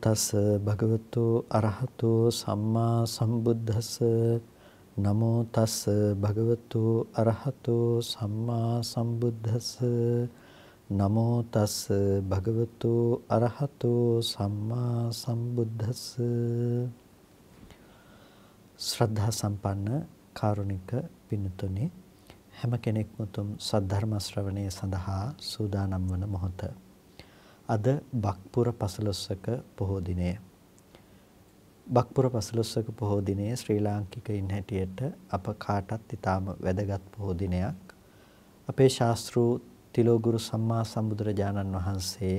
නමෝ තස් භගවතු අරහතු සම්මා සම්බුද්දස්ස. නමෝ තස් භගවතු අරහතු සම්මා සම්බුද්දස්ස. නමෝ තස් භගවතු අරහතු සම්මා සම්බුද්දස්ස. ශ්‍රද්ධා සම්පන්න කාරුණික පින්තුනි හැම කෙනෙක්ම තුම් සද්ධර්ම ශ්‍රවණය සඳහා සූදානම් වන මොහොත අද බක්පුර පසළොස්වක පොහෝ දිනය. බක්පුර පසළොස්වක පොහෝ දිනයේ ශ්‍රී ලාංකිකයින් හැටියට අප කාටත් ඊටාම වැදගත් පොහෝ දිනයක්. අපේ ශාස්ත්‍රූ තිලෝගුරු සම්මා සම්බුදුරජාණන් වහන්සේ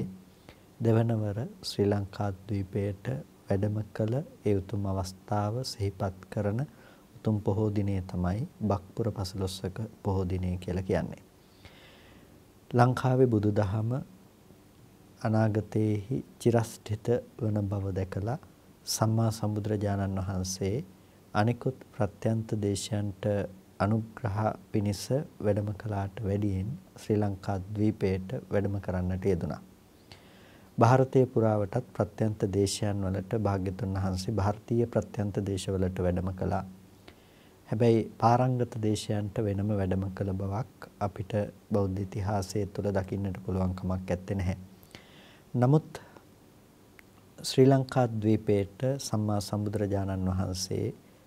දෙවනවර ශ්‍රී ලංකා ද්වීපයට වැඩම කළ ඒ උතුම් අවස්ථාව සිහිපත් කරන උතුම් පොහෝ දිනය තමයි බක්පුර පසළොස්වක පොහෝ දිනය කියලා කියන්නේ. ලංකාවේ බුදුදහම අනාගතයේහි චිරස්ථිත වන බව දැකලා සම්මා සම්බුදුරජාණන් වහන්සේ අනිකුත් ප්‍රත්‍යන්ත දේශයන්ට අනුග්‍රහ පිණිස වැඩම කළාට වැඩියෙන් ශ්‍රී ලංකා ද්වීපයට වැඩම කරන්නට යෙදුණා. ಭಾರತයේ පුරාවටත් ප්‍රත්‍යන්ත දේශයන් වලට භාග්‍යතුන් වහන්සේ ಭಾರತೀಯ ප්‍රත්‍යන්ත දේශවලට වැඩම කළා. හැබැයි පාරංගත දේශයන්ට වෙනම වැඩම කළ බවක් අපිට බෞද්ධ ඉතිහාසය තුළ දකින්නට පුළුවන් කමක් නැත්තේ නැහැ. නමුත් ශ්‍රී ලංකා ද්වීපයට සම්මා සම්බුදුරජාණන් වහන්සේ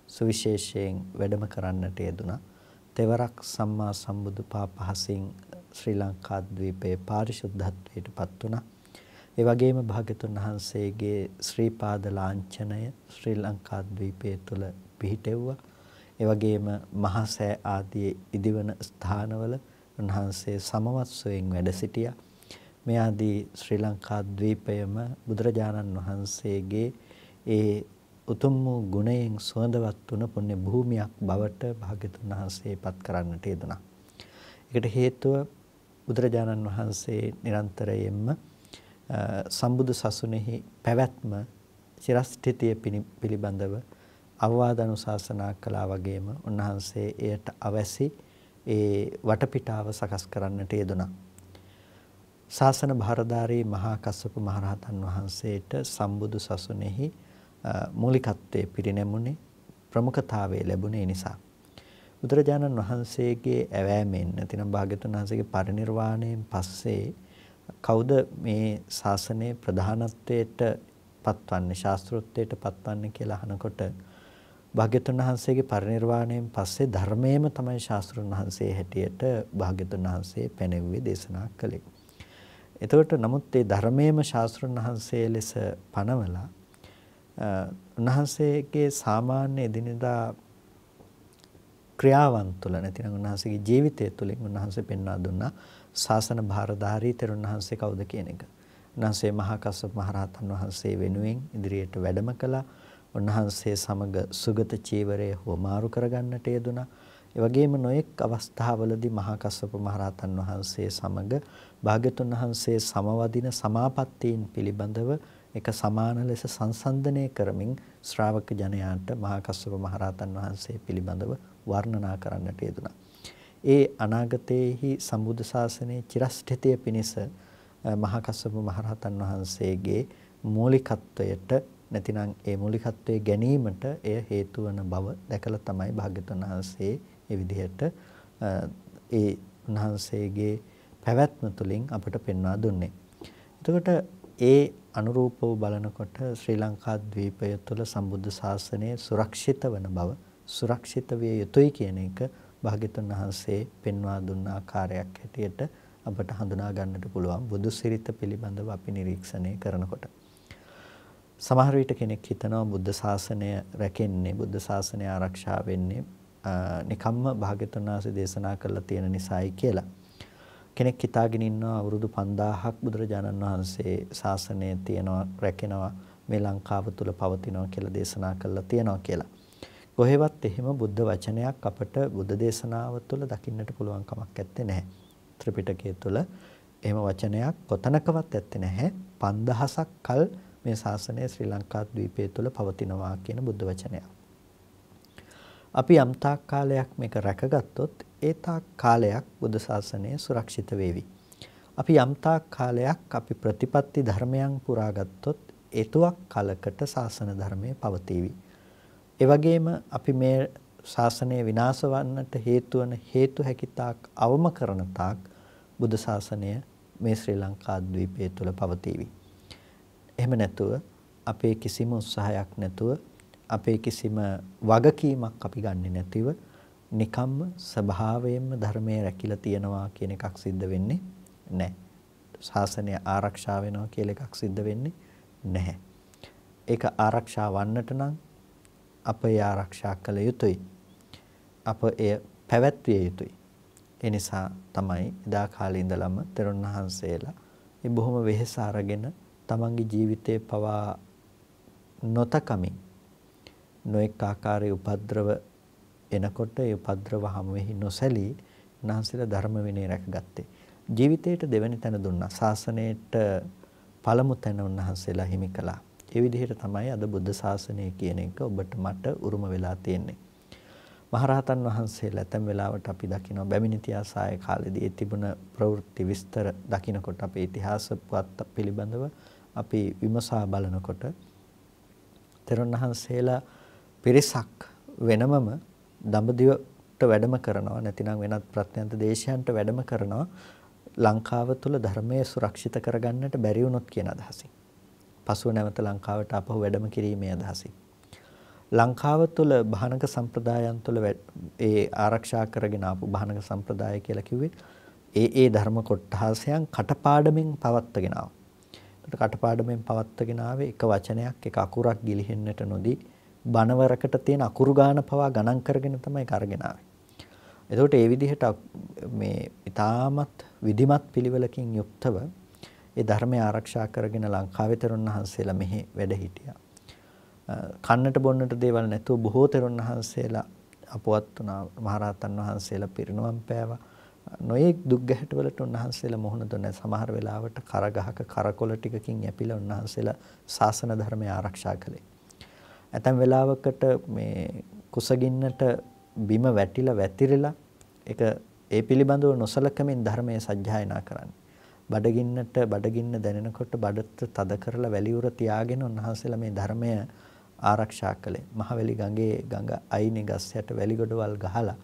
සුවිශේෂයෙන් වැඩම කරන්නට යෙදුනා. තෙවරක් සම්මා සම්බුදු පාපහසින් ශ්‍රී ලංකා ද්වීපයේ පාරිශුද්ධත්වයට පත් වුණා. ඒ වගේම භාග්‍යතුන් වහන්සේගේ ශ්‍රී පාද ලාංඡනය ශ්‍රී ලංකා ද්වීපයේ තුල පිහිටෙව්වා. ඒ වගේම මහා සෑ ආදී ඉදිවන ස්ථානවල උන්වහන්සේ සමවත්සයෙන් වැඩ සිටියා. මේ ආදී ශ්‍රී ලංකා ද්වීපයම බුදුරජාණන් වහන්සේගේ ඒ උතුම් වූ ගුණයෙන් සුවඳවත් වුණ පුණ්‍ය භූමියක් බවට භාග්‍යතුන් වහන්සේ පත් කරන්නට යෙදුණා. ඒකට හේතුව බුදුරජාණන් වහන්සේ නිරන්තරයෙන්ම සම්බුදු සසුනේහි පැවැත්ම චිරස්ථිතිය පිළිබඳව අවවාද අනුශාසනා කළා වගේම උන්වහන්සේ එයට අවැසි ඒ වටපිටාව සකස් කරන්නට යෙදුණා. ශාසන භාරධාරී මහා කස්සප මහරහතන් වහන්සේට සම්බුදු සසුනේහි මූලිකත්වයේ පිරිනැමුනේ ප්‍රමුඛතාවයේ ලැබුණේ නිසා බුදුරජාණන් වහන්සේගේ ඇවෑමෙන් නැතිනම් භාග්‍යතුන් වහන්සේගේ පරිණිරවාණයෙන් පස්සේ කවුද මේ ශාසනයේ ප්‍රධානත්වයට පත්වන්නේ ශාස්ත්‍රෝත්වයට පත්වන්නේ කියලා අහනකොට භාග්‍යතුන් වහන්සේගේ පරිණිරවාණයෙන් පස්සේ ධර්මයේම තමයි ශාස්ත්‍රුන් වහන්සේ හැටියට භාග්‍යතුන් වහන්සේ පැනෙව්වේ දේශනා කළේ. එතකොට නමුත් මේ ධර්මයේම ශාස්ත්‍රඥ වහන්සේ ලෙස පනවලා උන්වහන්සේගේ සාමාන්‍ය එදිනෙදා ක්‍රියාවන් තුළ නැතිනම් උන්වහන්සේගේ ජීවිතය තුළින් උන්වහන්සේ පෙන්වා දුන්නා ශාසන භාරධාරී තෙරුන් වහන්සේ කවුද කියන එක. උන්වහන්සේ මහා කස්සප මහරහතන් වහන්සේ වෙනුවෙන් ඉදිරියට වැඩම කළා. උන්වහන්සේ සමග සුගත චීවරය හොමාරු කරගන්නට යෙදුනා. ඒ වගේම නොඑක් අවස්ථාවලදී මහා කස්සප මහරහතන් වහන්සේ සමග භාග්‍යතුන් වහන්සේ සමවදින සමාපත්තීන් පිළිබඳව එක සමාන ලෙස සංසන්දනය කරමින් ශ්‍රාවක ජනයාට මහා කස්සප මහරහතන් වහන්සේ පිළිබඳව වර්ණනා කරන්නට යෙදුණා. ඒ අනාගතයේහි සම්බුද්ධ ශාසනයේ චිරස්ථිතිය පිණිස මහා කස්සප මහරහතන් වහන්සේගේ මූලිකත්වයට නැතිනම් ඒ මූලිකත්වයේ ගැනීමට එය හේතු වන බව දැකලා තමයි භාග්‍යතුන් වහන්සේ ඒ විදිහට ඒ උන්වහන්සේගේ පැවැත්ම තුළින් අපට පෙන්වා දුන්නේ. එතකොට ඒ අනුරූපව බලනකොට ශ්‍රී ලංකා ද්වීපය තුළ සම්බුද්ධ ශාසනය සුරක්ෂිත වන බව සුරක්ෂිත විය යුතුයි කියන එක භාග්‍යතුන් වහන්සේ පෙන්වා දුන්න ආකාරයක් හැටියට අපට හඳුනා ගන්නට පුළුවන් බුදු සිරිත පිළිබඳව අපි නිරීක්ෂණය කරනකොට. සමහර විට කෙනෙක් හිතනවා බුද්ධ ශාසනය රැකෙන්නේ බුද්ධ ශාසනය ආරක්ෂා වෙන්නේ නිකම්ම භාග්‍යතුන් වහන්සේ දේශනා කරලා තියෙන නිසායි කියලා. කෙනෙක් හිතාගෙන ඉන්නවා අවුරුදු 5000ක් බුදුරජාණන් වහන්සේ ශාසනය තියනවා රැකෙනවා මේ ලංකාව තුල පවතිනවා කියලා දේශනා කළා තියනවා කියලා. කොහෙවත් එහෙම බුද්ධ වචනයක් අපට බුද්ධ දේශනාව තුළ දකින්නට පුළුවන් කමක් නැත්තේ නැහැ. ත්‍රිපිටකය තුළ එහෙම වචනයක් කොතනකවත් ඇත්තේ නැහැ. 5000ක් කල් මේ ශාසනය ශ්‍රී ලංකා ද්වීපය තුළ පවතිනවා කියන බුද්ධ වචනයක්. අපි යම් තාක් කාලයක් මේක රැකගත්තොත් ඒ තාක් කාලයක් බුද්ධ ශාසනය සුරක්ෂිත වේවි. අපි යම් තාක් කාලයක් අපි ප්‍රතිපත්ති ධර්මයන් පුරාගත්තොත් එතුවක් කලකට ශාසන ධර්මයේ පවතිවි. ඒ වගේම අපි මේ ශාසනය විනාශ වන්නට හේතු වන හේතු හැකිතාක් අවම කරන තාක් බුද්ධ ශාසනය මේ ශ්‍රී ලංකා ද්වීපය තුල පවතිවි. එහෙම නැතුව අපේ කිසිම උත්සාහයක් නැතුව අපේ කිසිම වගකීමක් අපි ගන්නෙ නැතිව නිකම්ම ස්වභාවයෙන්ම ධර්මයේ රැකිලා තියනවා කියන එකක් සිද්ධ වෙන්නේ නැහැ. ශාසනය ආරක්ෂා වෙනවා කියලා එකක් සිද්ධ වෙන්නේ නැහැ. ඒක ආරක්ෂා වන්නට නම් අප ඒ ආරක්ෂා කළ යුතුයි. අප එය පැවැත්විය යුතුයි. ඒ නිසා තමයි එදා කාලේ ඉඳලම තෙරුන් වහන්සේලා මේ බොහොම වෙහෙස අරගෙන තමන්ගේ ජීවිතේ පවා නොතකමින් නොඑක ආකාරයේ උපද්‍රව එනකොට ඒ උපද්‍රව හැමෙහි නොසැලී උන්වහන්සේලා ධර්ම විනය රැකගත්තේ. ජීවිතයට දෙවැනි තැන දුන්නා. ශාසනයට පළමු තැන උන්වහන්සේලා හිමි කළා. ඒ විදිහට තමයි අද බුද්ධ ශාසනය කියන එක ඔබට මට උරුම වෙලා තියෙන්නේ. මහරහතන් වහන්සේලා ඇතැම් වෙලාවට අපි දකිනවා බැමිණි තියාසාය කාලේදී තිබුණ ප්‍රවෘත්ති විස්තර දකිනකොට අපේ ඉතිහාස පුවත් පිළිබඳව අපි විමසා බලනකොට තෙරුන් වහන්සේලා පිරිසක් වෙනමම දඹදිවට වැඩම කරනවා නැතිනම් වෙනත් ප්‍රත්‍යන්ත දේශයන්ට වැඩම කරනවා ලංකාව තුළ ධර්මයේ සුරක්ෂිත කරගන්නට බැරි වුණොත් කියන අදහසින්. පසුව නැවත ලංකාවට ආපහු වැඩම කිරීමේ අදහසින්. ලංකාව තුළ භානක සම්ප්‍රදායන් තුළ ඒ ආරක්ෂා කරගෙන ආපු භානක සම්ප්‍රදාය කියලා කිව්වේ ඒ ඒ ධර්ම කොටහසයන් කටපාඩමින් පවත්වාගෙන ආවා. ඒකට කටපාඩමින් පවත්වාගෙන ආවේ එක වචනයක් එක අකුරක් ගිලිහෙන්නට නොදී බණවරකට තියෙන අකුරු ගාන පවා ගණන් කරගෙන තමයි කරගෙන ආවේ. එතකොට ඒ විදිහට මේ ඊටමත් විධිමත් පිළිවෙලකින් යුක්තව ඒ ධර්මය ආරක්ෂා කරගෙන ලංකාවේ තෙරුන් වහන්සේලා මෙහි වැඩ හිටියා. කන්නට බොන්නට දේවල් නැතුව බොහෝ තෙරුන් වහන්සේලා අපවත් වුණා මහරහතන් වහන්සේලා පිරිනවම් පෑවා. නොයෙක් දුක් ගැහැටවලට උන්වහන්සේලා මුහුණ දුන්නා. සමහර වෙලාවට කරගහක කරකොල ටිකකින් යැපිලා උන්වහන්සේලා ශාසන ධර්මය ආරක්ෂා කළේ. ඇතැම් වෙලාවකට මේ කුසගින්නට බිම වැටිලා වැතිරිලා ඒක ඒ පිළිබඳව නොසලකමින් ධර්මයේ සජ්ජායනා කරන්නේ. බඩගින්නට බඩගින්න දැනෙනකොට බඩට තද කරලා වැලියුර තියාගෙන උන්වහන්සේලා මේ ධර්මය ආරක්ෂා කළේ. මහවැලි ගඟේ ගඟ අයිනේ ගස් යට වැලි ගොඩවල් ගහලා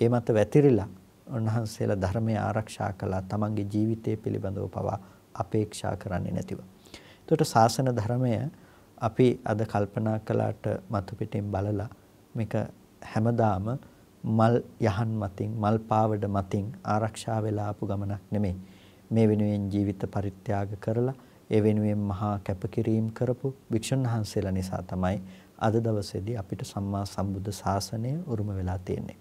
ඒ මත වැතිරිලා උන්වහන්සේලා ධර්මය ආරක්ෂා කළා. තමන්ගේ ජීවිතය පිළිබඳව පවා අපේක්ෂා කරන්නේ නැතිව. එතකොට ශාසන ධර්මය අපි අද කල්පනා කළාට මතු පිටින් බලලා මේක හැමදාම මල් යහන් මතින් මල් පාවඩ මතින් ආරක්ෂා වෙලා ආපු ගමනක් නෙමෙයි. මේ වෙනුවෙන් ජීවිත පරිත්‍යාග කරලා ඒ වෙනුවෙන් මහා කැපකිරීම කරපු වික්ෂුන් වහන්සේලා නිසා තමයි අද දවසේදී අපිට සම්මා සම්බුද්ධ ශාසනය උරුම වෙලා තියෙන්නේ.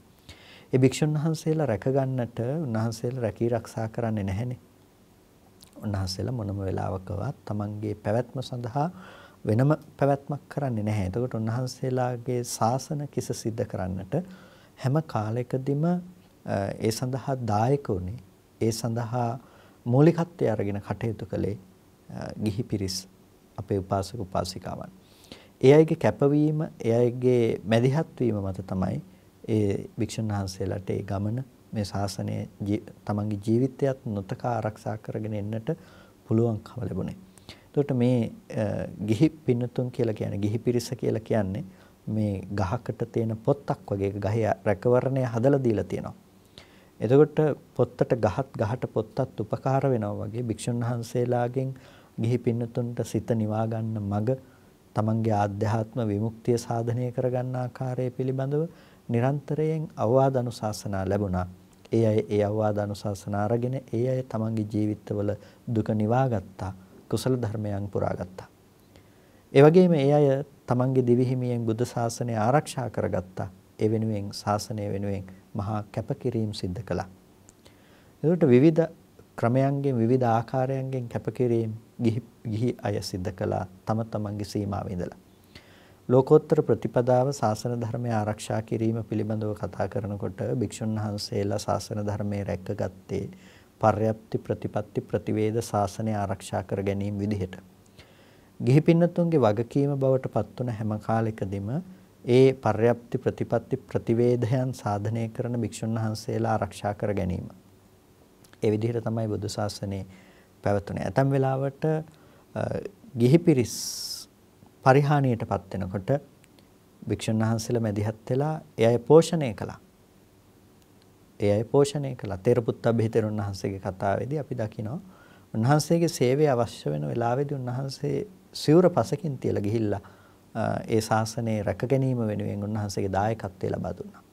ඒ භික්ෂුන් වහන්සේලා රැකගන්නට උන්වහන්සේලා රැකී ආරක්ෂා කරන්නේ නැහැනේ. උන්වහන්සේලා මොනම වෙලාවකවත් තමන්ගේ පැවැත්ම සඳහා වෙනම පැවැත්මක් කරන්නේ නැහැ. එතකොට උන්වහන්සේලාගේ ශාසන කිස සිද්ධ කරන්නට හැම කාලයකදීම ඒ සඳහා දායක උනේ ඒ සඳහා මූලිකත්වය අරගෙන කටයුතු කළේ ගිහි පිරිස් අපේ උපාසක උපාසිකාවන්. ඒ අයගේ කැපවීම, ඒ අයගේ මැදිහත් වීම මත තමයි ඒ වික්ෂුන් වහන්සේලාට ඒ ගමන මේ ශාසනය තමන්ගේ ජීවිතයත් නොතක ආරක්ෂා කරගෙන එන්නට පුළුවන්කම ලැබුණේ. එතකොට මේ ගිහි පින්නතුන් කියලා කියන්නේ ගිහි පිරිස කියලා කියන්නේ මේ ගහකට තියෙන පොත්තක් වගේ ගහේ රැකවරණය හදලා දීලා තියෙනවා. එතකොට පොත්තට ගහත් ගහට පොත්තත් උපකාර වෙනවා වගේ භික්ෂුන් වහන්සේලාගෙන් ගිහි පින්නතුන්ට සිත නිවා ගන්න මඟ තමන්ගේ ආධ්‍යාත්ම විමුක්තිය සාධනය කරගන්න ආකාරය පිළිබඳව නිරන්තරයෙන් අවවාද අනුශාසනා ලැබුණා. ඒ අය ඒ අවවාද අනුශාසනා අරගෙන ඒ අය තමන්ගේ ජීවිතවල දුක නිවාගත්තා. කුසල ධර්මයන් පුරාගත්තා. ඒ වගේම ඒ අය තමන්ගේ දිවිහිමියෙන් බුද්ධ ශාසනය ආරක්ෂා කරගත්තා. ඒ වෙනුවෙන් ශාසනය වෙනුවෙන් මහා කැපකිරීම සිද්ධ කළා. ඒකට විවිධ ක්‍රමයන්ගෙන් විවිධ ආකාරයන්ගෙන් කැපකිරීම ගිහි ගිහි අය සිද්ධ කළා තම තමන්ගේ සීමාවෙ ඉඳලා. ලෝකෝත්තර ප්‍රතිපදාව ශාසන ධර්මය ආරක්ෂා කිරීම පිළිබඳව කතා කරනකොට භික්ෂුන් වහන්සේලා ශාසන ධර්මයේ රැකගත්තේ පර්යප්ති ප්‍රතිපatti ප්‍රතිවේද ශාසනය ආරක්ෂා කර ගැනීම විදිහට. ගිහි පින්නතුන්ගේ වගකීම බවට පත්වන හැම කාලෙකදීම ඒ පර්යප්ති ප්‍රතිපatti ප්‍රතිවේදයන් සාධනය කරන භික්ෂුන් වහන්සේලා ආරක්ෂා කර ගැනීම. ඒ විදිහට තමයි බුදු ශාසනය පැවතුනේ. ඇතම් වෙලාවට ගිහි පිරිස් පරිහානියටපත් වෙනකොට භික්ෂුන් වහන්සේලා මැදිහත් වෙලා ඒ අය පෝෂණය කළා. ඒ අය පෝෂණය කළා. තේරපුත්ත බෙහෙතරුන් වහන්සේගේ කතාවේදී අපි දකිනවා උන්වහන්සේගේ සේවය අවශ්‍ය වෙන වෙලාවේදී උන්වහන්සේ සිවුර පසකින් තියලා ගිහිල්ලා ඒ ශාසනය රැක ගැනීම වෙනුවෙන් උන්වහන්සේගේ දායකත්වය ලබා දුන්නා.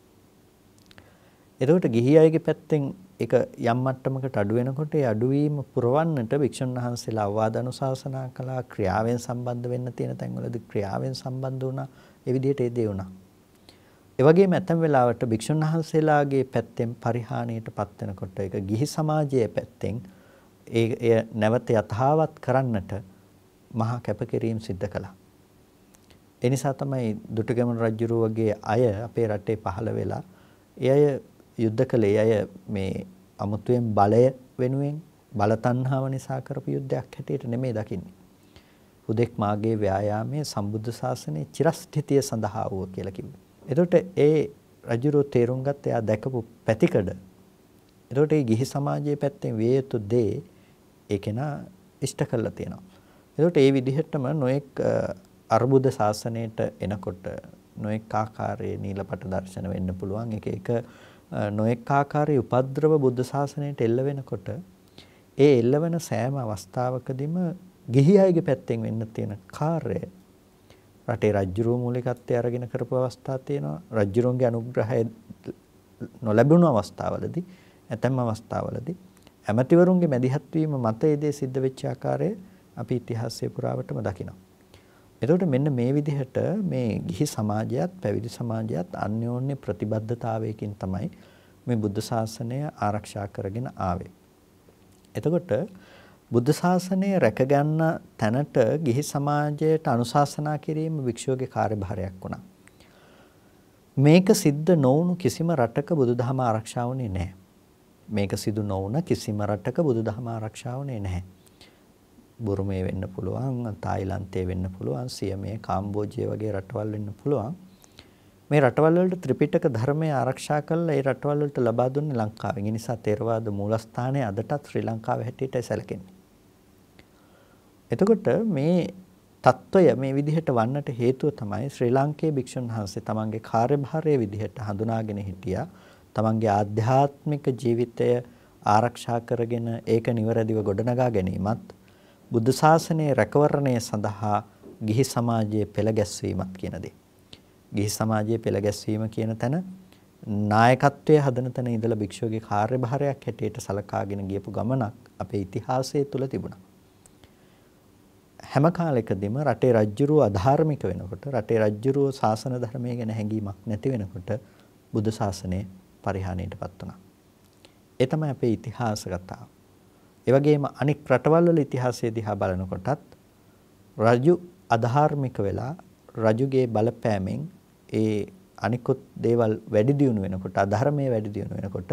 එතකොට ගිහි අයගේ පැත්තෙන් ඒක යම් මට්ටමකට අඩු වෙනකොට ඒ අඩුවීම පුරවන්නට වික්ෂුන් වහන්සේලා අවවාද අනුශාසනා කළා ක්‍රියාවෙන් සම්බන්ධ වෙන්න තියෙන තැන්වලදී ක්‍රියාවෙන් සම්බන්ධ වුණා ඒ විදිහට ඒ දේ වුණා. ඒ වගේම ඇතැම් වෙලාවට භික්ෂුන් වහන්සේලාගේ පැත්තෙන් පරිහානියට පත් වෙනකොට ඒක ගිහි සමාජයේ පැත්තෙන් ඒ එය නැවත යථාවත් කරන්නට මහා කැපකිරීම සිද්ධ කළා. ඒ නිසා තමයි දුටුගැමුණු රජුරුව වගේ අය අපේ රටේ පහළ වෙලා ඒ අය යුද්ධ කළේ අය මේ අමුතුවෙන් බලය වෙනුවෙන් බල තණ්හාව නිසා කරපු යුද්ධයක් හැටියට නෙමෙයි දකින්නේ. හුදෙක් මාගේ ව්‍යායාමයේ සම්බුද්ධ ශාසනයේ චිරස්ථිතිය සඳහා වූ කියලා කිව්වේ. එතකොට ඒ රජුරෝ තේරුම් ගත්ත එයා දැකපු පැතිකඩ. එතකොට ඒ ගිහි සමාජයේ පැත්තෙන් විය යුතු දේ ඒ කෙනා ඉෂ්ට කරලා තියෙනවා. එතකොට ඒ විදිහටම නොඑක් අර්බුද ශාසනයට එනකොට නොඑක් ආකාරයේ නීලපට දර්ශන වෙන්න පුළුවන්. එක එක නොඑක් ආකාරයේ උපද්‍රව බුද්ධ ශාසනයට එල්ල වෙනකොට ඒ එල්ලවන සෑම අවස්ථාවකදීම ගිහි අයගේ පැත්තෙන් වෙන්න තියෙන කාර්යය රටේ රජ්ජුරුව මූලිකත්වයේ අරගෙන කරපු අවස්ථා තියෙනවා රජ්ජුරුවන්ගේ අනුග්‍රහය නොලැබුණු අවස්ථාවලදී ඇතැම් අවස්ථාවලදී ඇමතිවරුන්ගේ මැදිහත් වීම මත ඒ දේ සිද්ධ වෙච්ච ආකාරය අපි ඉතිහාසයේ පුරාවටම දකිනවා. එතකොට මෙන්න මේ විදිහට මේ ගිහි සමාජයත් පැවිදි සමාජයත් අන්‍යෝන්‍ය ප්‍රතිබද්ධතාවයකින් තමයි මේ බුද්ධ ශාසනය ආරක්ෂා කරගෙන ආවේ. එතකොට බුද්ධ ශාසනය රැකගන්න තැනට ගිහි සමාජයට අනුශාසනා කිරීම භික්ෂුවගේ කාර්යභාරයක් වුණා. මේක සිද්ධ නොවුණු කිසිම රටක බුදුදහම ආරක්ෂා වුණේ නැහැ. මේක සිදු නොවුණ කිසිම රටක බුදුදහම ආරක්ෂා වුණේ නැහැ. බුරුමේ වෙන්න පුළුවන්, තායිලන්තයේ වෙන්න පුළුවන්, සියමේ, කාම්බෝජිය වගේ රටවල් වෙන්න පුළුවන්. මේ රටවල් වලට ත්‍රිපිටක ධර්මය ආරක්ෂා කළා ඒ රටවල් වලට ලබා දුන්නේ ලංකාවෙන්. ඒ නිසා තේරවාද මූලස්ථානය අදටත් ශ්‍රී ලංකාව හැටියටයි සැලකෙන්නේ. එතකොට මේ తত্ত্বය මේ විදිහට වන්නට හේතුව තමයි ශ්‍රී ලංකේ භික්ෂුන් වහන්සේ තමන්ගේ කාර්යභාරයේ විදිහට හඳුනාගෙන හිටියා. තමන්ගේ ආධ්‍යාත්මික ජීවිතය ආරක්ෂා කරගෙන ඒක නිවැරදිව ගොඩනගා ගැනීමත් බුද්ධ ශාසනයේ රැකවරණය සඳහා ගිහි සමාජයේ පෙළ ගැස්වීමත් කියන දේ. ගිහි සමාජයේ පෙළ ගැස්වීම කියන තැන නායකත්වයේ හදන තැන ඉඳලා භික්ෂුවගේ කාර්යභාරයක් හැටියට සලකාගෙන ගියපු ගමනක් අපේ ඉතිහාසය තුළ තිබුණා. හැම කාලෙකදීම රටේ රජ්ජුරුව අධාර්මික වෙනකොට රටේ රජ්ජුරුව ශාසන ධර්මයේ ගැන හැඟීමක් නැති වෙනකොට බුද්ධ ශාසනය පරිහානියටපත් වුණා. ඒ තමයි අපේ ඉතිහාස කතාව. ඒ වගේම අනික් රටවල් වල ඉතිහාසය දිහා බලනකොටත් රජු අධාර්මික වෙලා රජුගේ බලපෑමෙන් ඒ අනිකුත් දේවල් වැඩි දියුණු වෙනකොට අධර්මයේ වැඩි දියුණු වෙනකොට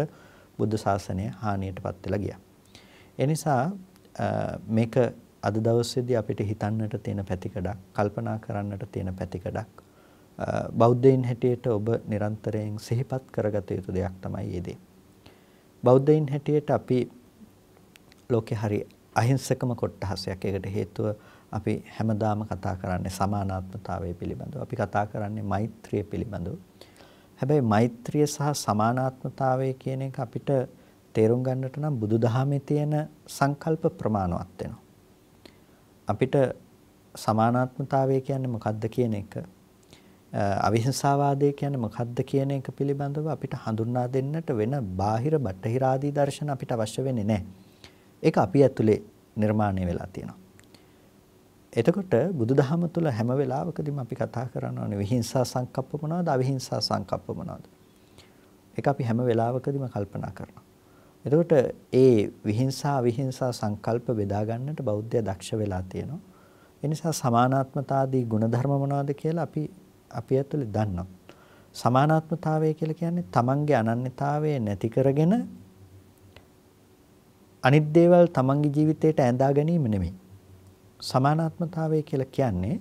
බුද්ධ ශාසනය හානියටපත් වෙලා ගියා. ඒ නිසා මේක අද දවසේදී අපිට හිතන්නට තියෙන පැතිකඩක්, කල්පනා කරන්නට තියෙන පැතිකඩක් බෞද්ධයින් හැටියට ඔබ නිරන්තරයෙන් සිහිපත් කරගත යුතු දෙයක් තමයි මේ දේ. බෞද්ධයින් හැටියට අපි ලෝකේ හරි අහිංසකම කොටහසක්. ඒකට හේතුව අපි හැමදාම කතා කරන්නේ සමානාත්මතාවය පිළිබඳව. අපි කතා කරන්නේ මෛත්‍රිය පිළිබඳව. හැබැයි මෛත්‍රිය සහ සමානාත්මතාවය කියන එක අපිට තේරුම් ගන්නට නම් බුදුදහමේ තියෙන සංකල්ප ප්‍රමාණවත් වෙනවා. අපිට සමානාත්මතාවය කියන්නේ මොකක්ද කියන එක අවිහිංසාවාදය කියන්නේ මොකක්ද කියන එක පිළිබඳව අපිට හඳුන්වා දෙන්නට වෙන බාහිර බටහිර ආදී දර්ශන අපිට අවශ්‍ය වෙන්නේ නැහැ. ඒක අපි ඇතුලේ නිර්මාණය වෙලා තියෙනවා. එතකොට බුදුදහම තුළ හැම වෙලාවකදීම අපි කතා කරනවානේ විහිංසා සංකප්ප මොනවද අවිහිංසා සංකප්ප මොනවද? ඒක අපි හැම වෙලාවකදීම කල්පනා කරනවා. එතකොට ඒ විහිංසා අවිහිංසා සංකල්ප බෙදා ගන්නට බෞද්ධය දක්ෂ වෙලා තියෙනවා. ඒ නිසා සමානාත්මතාදී ගුණධර්ම මොනවද කියලා අපි අපි ඇතුලේ දන්නවා. සමානාත්මතාවය කියලා කියන්නේ තමන්ගේ අනන්‍යතාවය නැති කරගෙන අනිත් දේවල් තමන්ගේ ජීවිතයට ඇඳා ගැනීම නෙමෙයි. සමානාත්මතාවය කියලා කියන්නේ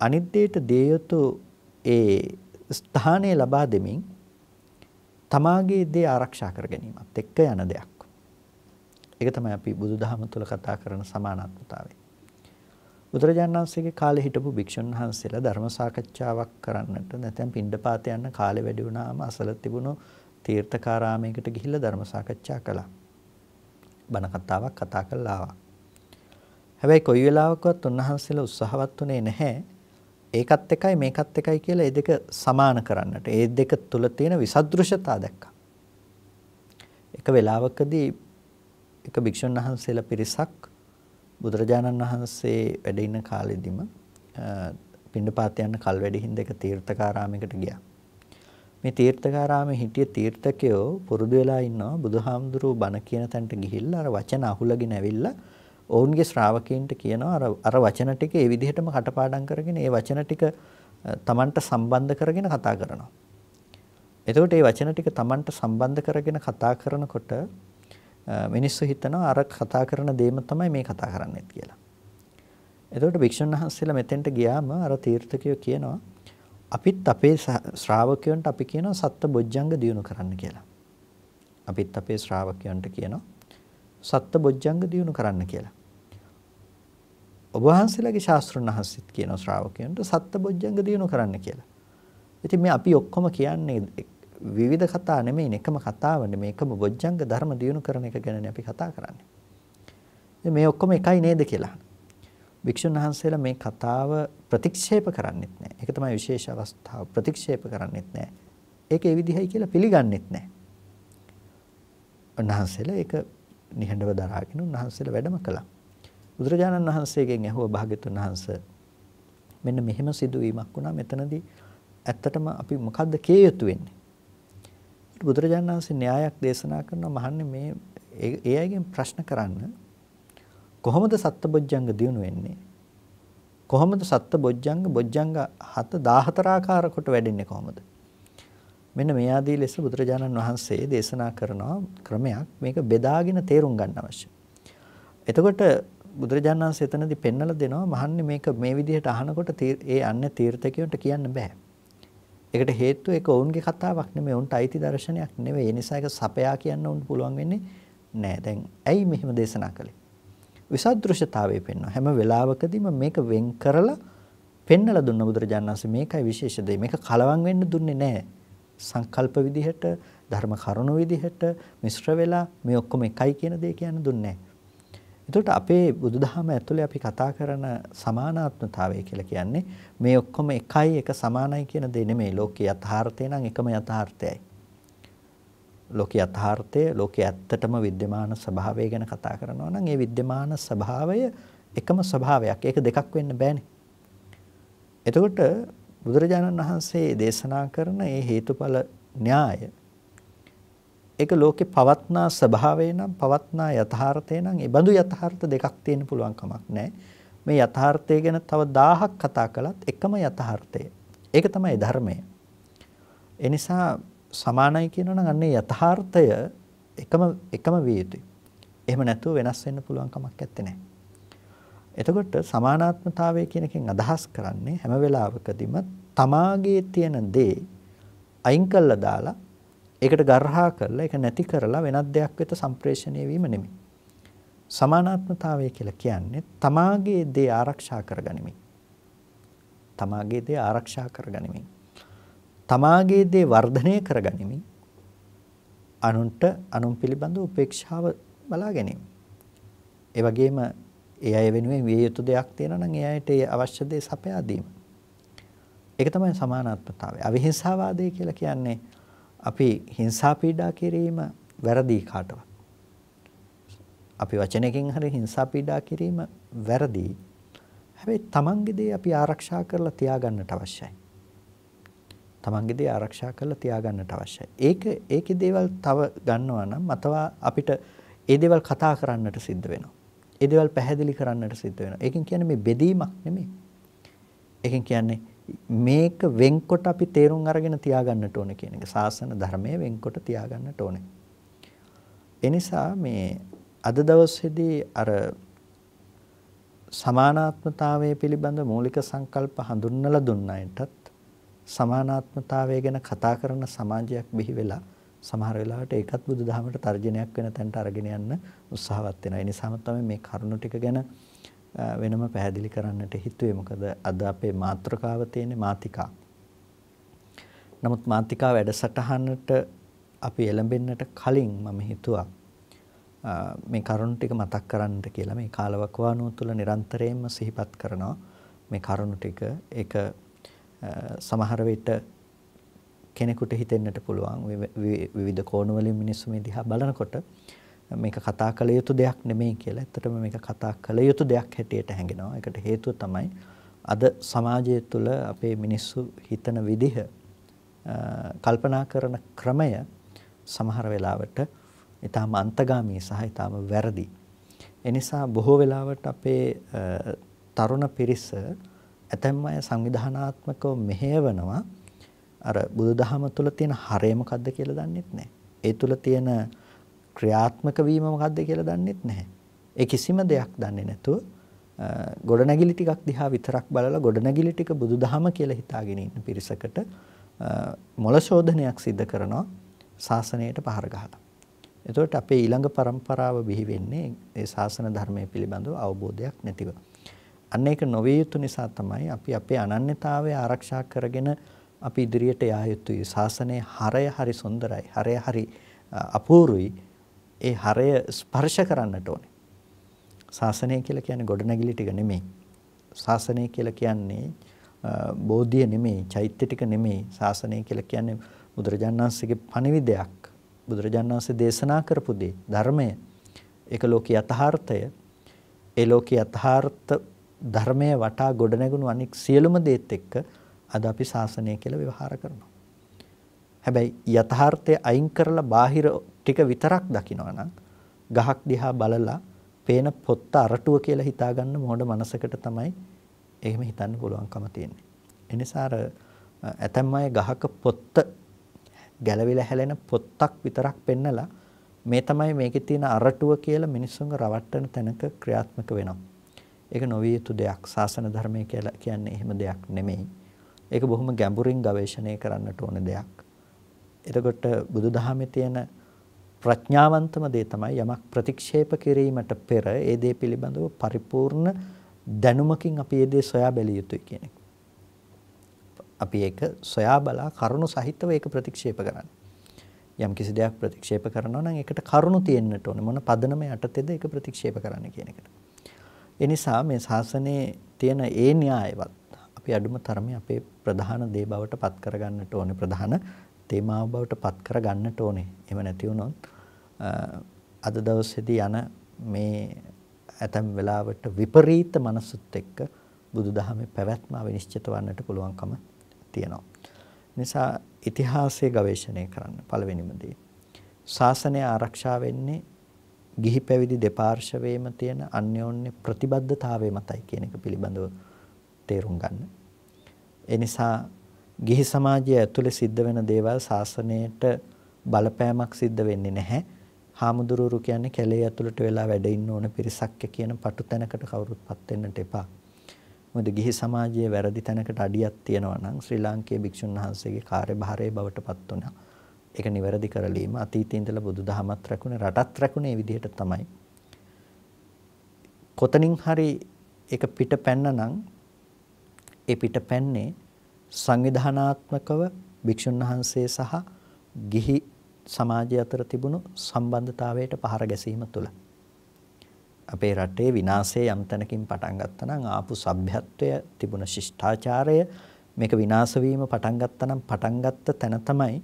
අනිත් දෙයට දිය යුතු ඒ ස්ථානය ලබා දෙමින් තමාගේ දේ ආරක්ෂා කර ගැනීමත් එක්ක යන දෙයක්. ඒක තමයි අපි බුදුදහම තුළ කතා කරන සමානාත්මතාවය. බුදුරජාණන් වහන්සේගේ කාලේ හිටපු භික්ෂුන් වහන්සේලා ධර්ම සාකච්ඡාවක් කරන්නට නැත්නම් පිණ්ඩපාත යන කාලේ වැඩි වුණාම අසල තිබුණු තීර්ථකාරාමයකට ගිහිල්ලා ධර්ම සාකච්ඡා කළා. බණ කතාවක් කතා කරලා ආවා. හැබැයි කොයි වෙලාවකවත් උන්වහන්සේලා උත්සාහවත් උනේ නැහැ. ඒකත් එකයි මේකත් එකයි කියලා ඒ දෙක සමාන කරන්නට. ඒ දෙක තුල තියෙන විසදෘශතා දැක්කා. එක වෙලාවකදී එක භික්ෂුන් වහන්සේලා පිරිසක් බුදුරජාණන් වහන්සේ වැඩ ඉන්න කාලෙදිම පිණ්ඩපාත යන කල්වැඩිහින් දෙක තීර්ථකාරාමයකට ගියා. මේ තීර්ථකාරාමේ හිටිය තීර්ථකයෝ පුරුදු වෙලා ඉන්නවා බුදුහාමුදුරුවෝ බණ කියන තැනට ගිහිල්ලා අර වචන අහුලගෙන ඇවිල්ලා ඔවුන්ගේ ශ්‍රාවකයන්ට කියනවා අර අර වචන ටික ඒ විදිහටම කටපාඩම් කරගෙන ඒ වචන ටික තමන්ට සම්බන්ධ කරගෙන කතා කරනවා. එතකොට මේ වචන ටික තමන්ට සම්බන්ධ කරගෙන කතා කරනකොට මිනිස්සු හිතනවා අර කතා කරන දේම තමයි මේ කතා කරන්නේත් කියලා. එතකොට භික්ෂුන් වහන්සේලා මෙතෙන්ට ගියාම අර තීර්ථකයෝ කියනවා අපිත් අපේ ශ්‍රාවකයන්ට අපි කියනවා සත්ත බොජ්ජංග දියුණු කරන්න කියලා. අපිත් අපේ ශ්‍රාවකයන්ට කියනවා සත්ත බොජ්ජංග දියුණු කරන්න කියලා. ඔබ වහන්සේලාගේ ශාස්ත්‍රඥ හස්සිත කියන ශ්‍රාවකයන්ට සත්ත බොජ්ජංග දියුණු කරන්න කියලා. ඉතින් මේ අපි ඔක්කොම කියන්නේ විවිධ කතා නෙමෙයි එකම කතාවනේ මේකම බොජ්ජංග ධර්ම දියුණු කරන එක ගැනනේ අපි කතා කරන්නේ. මේ ඔක්කොම එකයි නේද කියලා. භික්ෂුන් වහන්සේලා මේ කතාව ප්‍රතික්ෂේප කරන්නෙත් නැහැ. ඒක තමයි විශේෂ අවස්ථාව. ප්‍රතික්ෂේප කරන්නෙත් නැහැ. ඒක ඒ විදිහයි කියලා පිළිගන්නෙත් නැහැ. උන්වහන්සේලා ඒක නිහඬව දරාගෙන උන්වහන්සේලා වැඩම කළා. බුදුරජාණන් වහන්සේගෙන් ඇහුව භාග්‍යතුන් වහන්සේ මෙන්න මෙහෙම සිදුවීමක් වුණා. මෙතනදී ඇත්තටම අපි මොකද්ද කිය යුතු වෙන්නේ? බුදුරජාණන් වහන්සේ න්‍යායක් දේශනා කරනවා. මහන්නේ මේ ඒ අයගෙන් ප්‍රශ්න කරන්න කොහොමද සත්බොජ්ජංග දිනු වෙන්නේ? කොහොමද සත්බොජ්ජංග බොජ්ජංග 7 14 ආකාර කොට වැඩෙන්නේ කොහොමද? මෙන්න මේ ආදී ලෙස බුදුරජාණන් වහන්සේ දේශනා කරනවා ක්‍රමයක් මේක බෙදාගෙන තේරුම් ගන්න අවශ්‍යයි එතකොට බුදුරජාණන් වහන්සේ එතනදී පෙන්නලා දෙනවා මහන්නේ මේක මේ විදිහට අහනකොට ඒ අන්නේ තීර්ථකයන්ට කියන්න බෑ ඒකට හේතුව ඒක ඔවුන්ගේ කතාවක් නෙමෙයි ඔවුන්ට අයිති දර්ශනයක් නෙවෙයි. ඒ නිසා ඒක සපයා කියන්න උන්ට පුළුවන් වෙන්නේ නෑ. දැන් ඇයි මෙහෙම දේශනා කළේ? විසදෘශතාවය පෙන්වනවා. හැම වෙලාවකදීම මේක වෙන් කරලා පෙන්නලා දුන්න බුදුරජාණන් වහන්සේ මේකයි විශේෂ දේ. මේක කලවම් වෙන්න දුන්නේ නෑ. සංකල්ප විදිහට, ධර්ම කරුණු විදිහට මිශ්‍ර වෙලා මේ ඔක්කොම එකයි කියන දේ කියන්න දුන්නේ නෑ. එතකොට අපේ බුදුදහම ඇතුලේ අපි කතා කරන සමානාත්මතාවය කියලා කියන්නේ මේ ඔක්කොම එකයි එක සමානයි කියන දේ නෙමෙයි ලෝකයේ යථාර්ථය නම් එකම යථාර්ථයයි. ලෝකයේ යථාර්ථය ලෝකයේ ඇත්තටම विद्यमान ස්වභාවය ගැන කතා කරනවා නම් ඒ विद्यमान ස්වභාවය එකම ස්වභාවයක්. ඒක දෙකක් වෙන්න බෑනේ. එතකොට බුදුරජාණන් වහන්සේ දේශනා කරන මේ හේතුඵල න්‍යාය ඒක ලෝකේ පවත්නා ස්වභාවය නම් පවත්නා යථාර්ථය නම් ඒ බඳු යථාර්ථ දෙකක් තියෙන්න පුළුවන් කමක් නැහැ. මේ යථාර්ථය ගැන තව 1000ක් කතා කළත් එකම යථාර්ථය. ඒක තමයි ධර්මය. ඒ නිසා සමානයි කියනවා නම් අන්නේ යථාර්ථය එකම එකම විය යුතුයි. එහෙම නැතුව වෙනස් වෙන්න පුළුවන් කමක් නැත්තේ. එතකොට සමානාත්මතාවය කියන එකෙන් අදහස් කරන්නේ හැම වෙලාවකදීම තමාගේ තියෙන දේ අයින් කළා දාලා ඒකට ගර්හා කරලා ඒක නැති කරලා වෙනත් දෙයක් වෙත සම්ප්‍රේෂණය වීම නෙමෙයි. සමානාත්මතාවය කියලා කියන්නේ තමාගේ දේ ආරක්ෂා කරගනිමින්. තමාගේ දේ ආරක්ෂා කරගනිමින්. තමාගේ දේ වර්ධනය කරගනිමින් අනුන්ට අනුන් පිළිබඳ උපේක්ෂාව බලා ගැනීම. ඒ වගේම ඒ අය වෙනුවෙන් විය යුතු දෙයක් තියෙනවා නම් ඒ අයට ඒ අවශ්‍ය දේ සපයා දීම. ඒක තමයි සමානාත්මතාවය. අවිහිංසාවාදය කියලා කියන්නේ අපි හිංසා පීඩා කිරීම වැරදි කාටවත්. අපි වචනයකින් හරි හිංසා පීඩා කිරීම වැරදි. හැබැයි තමන්ගේ දේ අපි ආරක්ෂා කරලා තියාගන්නට අවශ්‍යයි. තමන්ගේ දේ ආරක්ෂා කරලා තියාගන්නට අවශ්‍යයි. ඒක ඒකේ දේවල් තව ගන්නවා නම් අතවා අපිට ඒ දේවල් කතා කරන්නට සිද්ධ වෙනවා. ඒ දේවල් පැහැදිලි කරන්නට සිද්ධ වෙනවා. ඒකෙන් කියන්නේ මේ බෙදීමක් නෙමෙයි. ඒකෙන් කියන්නේ මේක වෙන්කොට අපි තේරුම් අරගෙන තියාගන්නට ඕනේ කියන එක. සාසන ධර්මයේ වෙන්කොට තියාගන්නට ඕනේ. ඒ නිසා මේ අද දවසේදී අර සමානාත්මතාවය පිළිබඳ මූලික සංකල්ප හඳුන්වලා දුන්න අයටත් සමානාත්මතාවය ගැන කතා කරන සමාජයක් බිහි වෙලා සමහර වෙලාවට ඒකත් බුදුදහමට තර්ජනයක් වෙන තැනට අරගෙන යන්න උත්සාහවත් වෙනවා. ඒ නිසාම තමයි මේ කරුණු ටික ගැන වෙනම පැහැදිලි කරන්නට හිතුවේ. මොකද අද අපේ මාතෘකාව තියෙන්නේ මාතිකා. නමුත් මාතිකා වැඩසටහනට අපි එළඹෙන්නට කලින් මම හිතුවා මේ කරුණු ටික මතක් කරන්නට කියලා මේ කාලවකවානුව තුළ නිරන්තරයෙන්ම සිහිපත් කරනවා මේ කරුණු ටික ඒක සමහර විට කෙනෙකුට හිතෙන්නට පුළුවන් විවිධ කෝණ වලින් මිනිස්සු මේ දිහා බලනකොට මේක කතා කළ යුතු දෙයක් නෙමෙයි කියලා. ඇත්තටම මේක කතා කළ යුතු දෙයක් හැටියට හැඟෙනවා. ඒකට හේතුව තමයි අද සමාජය තුළ අපේ මිනිස්සු හිතන විදිහ කල්පනා කරන ක්‍රමය සමහර වෙලාවට ඊටාම අන්තගාමී සහ ඊටාම වැරදි. එනිසා බොහෝ වෙලාවට අපේ තරුණ පිරිස ඇතැම් අය සංවිධානාත්මකව මෙහෙයවනවා අර බුදුදහම තුළ තියෙන හරය මොකද්ද කියලා දන්නෙත් නැහැ. ඒ තුළ තියෙන ක්‍රියාත්මක වීම මොකද්ද කියලා දන්නෙත් නැහැ. ඒ කිසිම දෙයක් දන්නේ නැතුව ගොඩනැගිලි ටිකක් දිහා විතරක් බලලා ගොඩනැගිලි ටික බුදුදහම කියලා හිතාගෙන ඉන්න පිරිසකට මොළ ශෝධනයක් සිද්ධ කරනවා ශාසනයට පහර ගහලා. එතකොට අපේ ඊළඟ પરම්පරාව බිහි වෙන්නේ ඒ ශාසන ධර්මයේ පිළිබඳව අවබෝධයක් නැතිව. අන්න ඒක නොවිය යුතු නිසා තමයි අපි අපේ අනන්‍යතාවය ආරක්ෂා කරගෙන අපි ඉදිරියට යා යුතුයි. ශාසනයේ හරය හරි සුන්දරයි. හරය හරි අපූර්වයි. ඒ හරය ස්පර්ශ කරන්නට ඕනේ. ශාසනය කියලා කියන්නේ ගොඩනැගිලි ටික නෙමෙයි. ශාසනය කියලා කියන්නේ බෝධිය නෙමෙයි, චෛත්‍ය ටික නෙමෙයි. ශාසනය කියලා කියන්නේ බුදුරජාණන් වහන්සේගේ පණිවිඩයක්. බුදුරජාණන් වහන්සේ දේශනා කරපු දේ, ධර්මය. ඒක ලෝකීය යථාර්ථය. ඒ ලෝකීය යථාර්ථ ධර්මයේ වටා ගොඩනැගුණු අනික් සියලුම දේත් එක්ක අද අපි ශාසනය කියලා ව්‍යවහාර කරනවා. හැබැයි යථාර්ථය අයින් කරලා බාහිර ටික විතරක් දකිනවා නම් ගහක් දිහා බලලා පේන පොත්ත අරටුව කියලා හිතාගන්න මොහොඩ මනසකට තමයි එහෙම හිතන්න පුළුවන්කම තියෙන්නේ. ඒ නිසා ඇතැම් අය ගහක පොත්ත ගැලවිලා හැලෙන පොත්තක් විතරක් පෙන්නලා මේ තමයි මේකේ තියෙන අරටුව කියලා මිනිස්සුන්ව රවට්ටන තැනක ක්‍රියාත්මක වෙනවා. ඒක නොවිය යුතු දෙයක්. සාසන ධර්මය කියලා කියන්නේ එහෙම දෙයක් නෙමෙයි. ඒක බොහොම ගැඹුරින් ගවේෂණය කරන්නට ඕන දෙයක්. එතකොට බුදුදහමේ තියෙන ප්‍රඥාවන්තම දේ තමයි යමක් ප්‍රතික්ෂේප කිරීමට පෙර ඒ දේ පිළිබඳව පරිපූර්ණ දැනුමකින් අපි ඒ දේ සොයා බැලිය යුතුයි කියන එක. අපි ඒක සොයා බලා කරුණු සහිතව ඒක ප්‍රතික්ෂේප කරන්න. යම් කිසි දෙයක් ප්‍රතික්ෂේප කරනවා නම් ඒකට කරුණු තියෙන්නට ඕනේ. මොන පදනම යටතේද ඒක ප්‍රතික්ෂේප කරන්න කියන එකට. ඒ නිසා මේ ශාසනයේ තියෙන ඒ න්‍යායවත් අපි අඩුම තරමේ අපේ ප්‍රධාන දේ බවට පත් කරගන්නට ඕනේ. ප්‍රධාන තේමාව බවට පත් කරගන්නට ඕනේ. එහෙම නැති වුණොත් අද දවසේදී යන මේ ඇතම් වෙලාවට විපරීත මනසුත් එක්ක බුදුදහමේ පැවැත්ම විනිශ්චිත වන්නට පුළුවන්කම තියෙනවා. නිසා ඉතිහාසය ගවේෂණය කරන්න පළවෙනිම දේ. ශාසනය ආරක්ෂා වෙන්නේ ගිහි පැවිදි දෙපාර්ශවයේම තියෙන අන්‍යෝන්‍ය ප්‍රතිබද්ධතාවය මතයි කියන එක පිළිබඳව තේරුම් ගන්න. ඒ නිසා ගිහි සමාජය ඇතුලේ සිද්ධ වෙන දේවල් ශාසනයට බලපෑමක් සිද්ධ වෙන්නේ නැහැ. හාමුදුරුවරු කියන්නේ කැලේ ඇතුළට වෙලා වැඩ ඉන්න ඕන පිරිසක් කියන පටු තැනකට කවුරුත්පත් වෙන්නට එපා. මොකද ගිහි සමාජයේ වැරදි තැනකට අඩියක් තියනවා නම් ශ්‍රී ලාංකේය භික්ෂුන් වහන්සේගේ කාර්යභාරයේ බවට පත් වුණා. ඒක නිවැරදි කරලීම අතීතයේ ඉඳලා බුදුදහමත් රැකුනේ රටත් රැකුනේ විදිහට තමයි. කොතනින් හරි ඒක පිට පැන්න නම් ඒ පිට පැන්නේ සංවිධානාත්මකව භික්ෂුන් වහන්සේ සහ ගිහි සමාජය අතර තිබුණු සම්බන්ධතාවයට පහර ගැසීම තුළ. අපේ රටේ විනාශය යම් තැනකින් පටන් ගත්තා නම් ආපු සભ્યත්වය තිබුණ ශිෂ්ටාචාරය මේක විනාශ වීම පටන් ගත්තා නම් පටන් ගත්ත තැන තමයි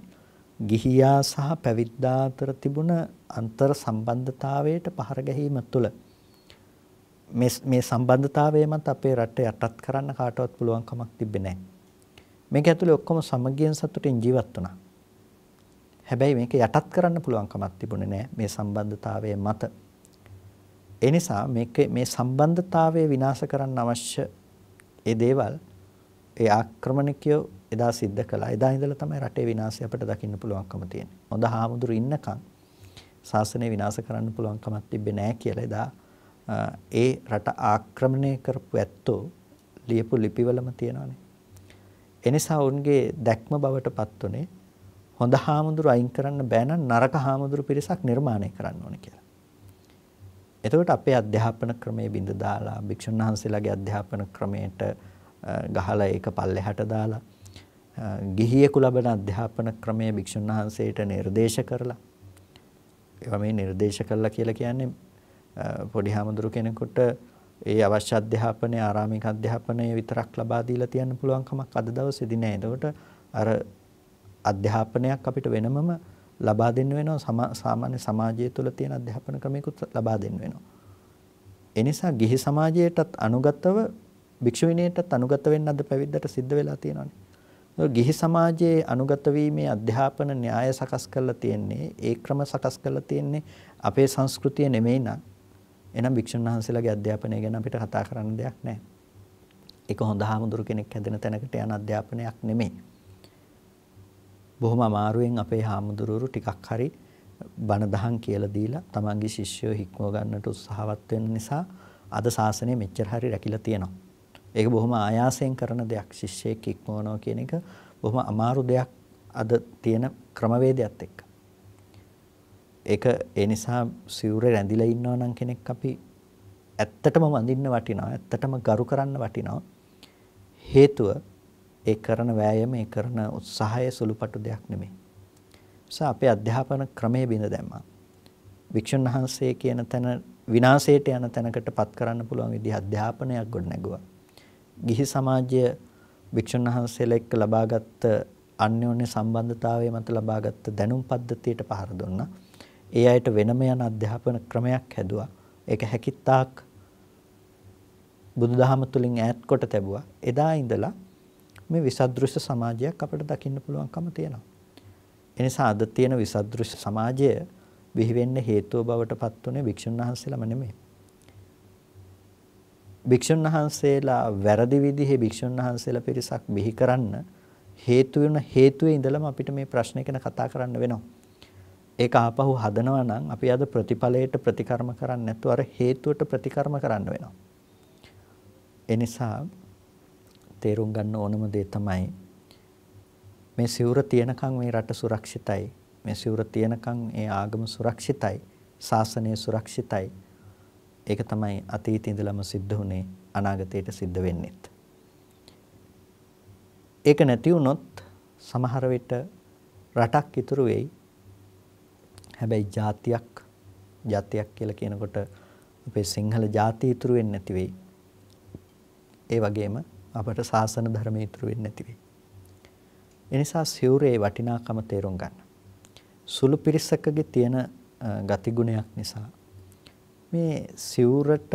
ගිහියා සහ පැවිද්දා අතර තිබුණ අන්තර් සම්බන්ධතාවයට පහර ගැනීම තුළ මේ මේ සම්බන්ධතාවය මත අපේ රට යටත් කරන්න කාටවත් පුළුවන් කමක් තිබෙන්නේ නැහැ. මේක ඇතුලේ ඔක්කොම සමගියෙන් සතුටින් ජීවත් වුණා. හැබැයි මේක යටත් කරන්න පුළුවන් කමක් තිබුණේ නැහැ මේ සම්බන්ධතාවය මත. ඒ නිසා මේක මේ සම්බන්ධතාවය විනාශ කරන්න අවශ්‍ය ඒ දේවල් ඒ ආක්‍රමණිකයෝ එදා සිද්ධ කළා. එදා ඉඳලා තමයි රටේ විනාශය අපිට දකින්න පුළුවන්කම තියෙන්නේ. හොඳ හාමුදුරු ඉන්නකම් ශාසනය විනාශ කරන්න පුළුවන් කමක් තිබ්බේ නැහැ කියලා එදා ඒ රට ආක්‍රමණය කරපු ඇත්තෝ ලියපු ලිපිවලම තියෙනවානේ. එනිසා ඔවුන්ගේ දැක්ම බවට පත් උනේ හොඳ හාමුදුරු අයින් කරන්න බෑ නම් නරක හාමුදුරු පිරිසක් නිර්මාණය කරන්න ඕනේ කියලා. එතකොට අපේ අධ්‍යාපන ක්‍රමයේ බිඳ දාලා භික්ෂුන් වහන්සේලාගේ අධ්‍යාපන ක්‍රමයට ගහලා ඒක පල්ලෙහාට දාලා ගිහියෙකු ලබන අධ්‍යාපන ක්‍රමයේ භික්ෂුන් වහන්සේට නිර්දේශ කරලා ඒවා මේ නිර්දේශ කළා කියලා කියන්නේ පොඩි හාමුදුරු කෙනෙකුට ඒ අවශ්‍ය අධ්‍යාපනය ආරාමික අධ්‍යාපනය විතරක් ලබා දීලා තියන්න පුළුවන් කමක් අද දවසේදී නෑ. එතකොට අර අධ්‍යාපනයක් අපිට වෙනමම ලබා දෙන්න වෙනවා සාමාන්‍ය සමාජය තුළ තියෙන අධ්‍යාපන ක්‍රමිකුත් ලබා දෙන්න වෙනවා. ඒ නිසා ගිහි සමාජයටත් අනුගතව භික්ෂු විනයටත් අනුගත වෙන්න අද පැවිද්දට සිද්ධ වෙලා තියෙනවානේ. ගිහි සමාජයේ අනුගත වීමේ අධ්‍යාපන න්‍යාය සකස් කරලා තියෙන්නේ ඒ ක්‍රම සකස් කරලා තියෙන්නේ අපේ සංස්කෘතිය නෙමෙයි නම් එහෙනම් භික්ෂුන් වහන්සේලාගේ අධ්‍යාපනය ගැන අපිට කතා කරන්න දෙයක් නැහැ. ඒක හොඳ හාමුදුරු කෙනෙක් හැදෙන තැනකට යන අධ්‍යාපනයක් නෙමෙයි. බොහොම අමාරුවෙන් අපේ හාමුදුරුවරු ටිකක් හරි බණ දහම් කියලා දීලා තමන්ගේ ශිෂ්‍යයෝ හික්මව ගන්නට උත්සාහවත් වෙන නිසා අද ශාසනය මෙච්චර හරි රැකිලා තියෙනවා. ඒක බොහොම ආයාසයෙන් කරන දෙයක්. ශිෂ්‍යයෙක් ඉක්මවනවා කියන එක බොහොම අමාරු දෙයක් අද තියෙන ක්‍රමවේදයත් එක්ක. ඒක ඒ නිසා සිවුරේ රැඳිලා ඉන්නවා නම් කෙනෙක් අපි ඇත්තටම වඳින්න වටිනවා. ඇත්තටම ගරු කරන්න වටිනවා. හේතුව ඒ කරන වෑයම ඒ කරන උත්සාහය සුළුපටු දෙයක් නෙමෙයි. නිසා අපේ අධ්‍යාපන ක්‍රමයේ බිඳ දැම්මා. වික්ෂුන් වහන්සේ කියන තැන විනාශයට යන තැනකට පත් කරන්න පුළුවන් විදිහ අධ්‍යාපනයක් ගොඩනැගුවා. ගිහි සමාජය වික්ෂුන් වහන්සේලා එක්ක ලබාගත් අන්‍යෝන්‍ය සම්බන්ධතාවය මත ලබාගත් දැනුම් පද්ධතියට පහර දුන්නා. ඒ අයට වෙනම යන අධ්‍යාපන ක්‍රමයක් හැදුවා. ඒක හැකිතාක් බුදුදහම තුලින් ඈත් කොට තැබුවා. එදා ඉඳලා මේ විසදෘශ්‍ය සමාජයක් අපිට දකින්න පුළුවන්කම තියෙනවා. එනිසා අද තියෙන විසදෘශ්‍ය සමාජය බිහි වෙන්න හේතුව බවට පත් උනේ භික්ෂුන් වහන්සේලාම නෙමෙයි. භික්ෂුන් වහන්සේලා වැරදි විදිහේ භික්ෂුන් වහන්සේලා පිරිසක් බිහි කරන්න හේතු වෙන හේතුවේ ඉඳලම අපිට මේ ප්‍රශ්නේ ගැන කතා කරන්න වෙනවා. ඒක ආපහු හදනවා නම් අපි අද ප්‍රතිඵලයට ප්‍රතිකර්ම කරන්නේ නැතුව අර හේතුවට ප්‍රතිකර්ම කරන්න වෙනවා. ඒ නිසා තේරුම් ගන්න ඕනම දේ තමයි මේ සිවුර තියනකම් මේ රට සුරක්ෂිතයි. මේ සිවුර තියනකම් ඒ ආගම සුරක්ෂිතයි. ශාසනය සුරක්ෂිතයි. ඒක තමයි අතීතේ ඉඳලම සිද්ධ වුනේ අනාගතයට සිද්ධ වෙන්නෙත්. ඒක නැති වුණොත් සමහර විට රටක් ඉතුරු වෙයි. හැබැයි ජාතියක් ජාතියක් කියලා කියනකොට අපේ සිංහල ජාතිය ඉතුරු වෙන්නේ නැති වෙයි. ඒ වගේම අපට සාසන ධර්ම ඉතුරු වෙන්නේ නැති වෙයි. ඒ නිසා සිවුරේ වටිනාකම තේරුම් ගන්න. සුළු පිරිසකගේ තියෙන ගතිගුණයක් නිසා මේ සිවුරට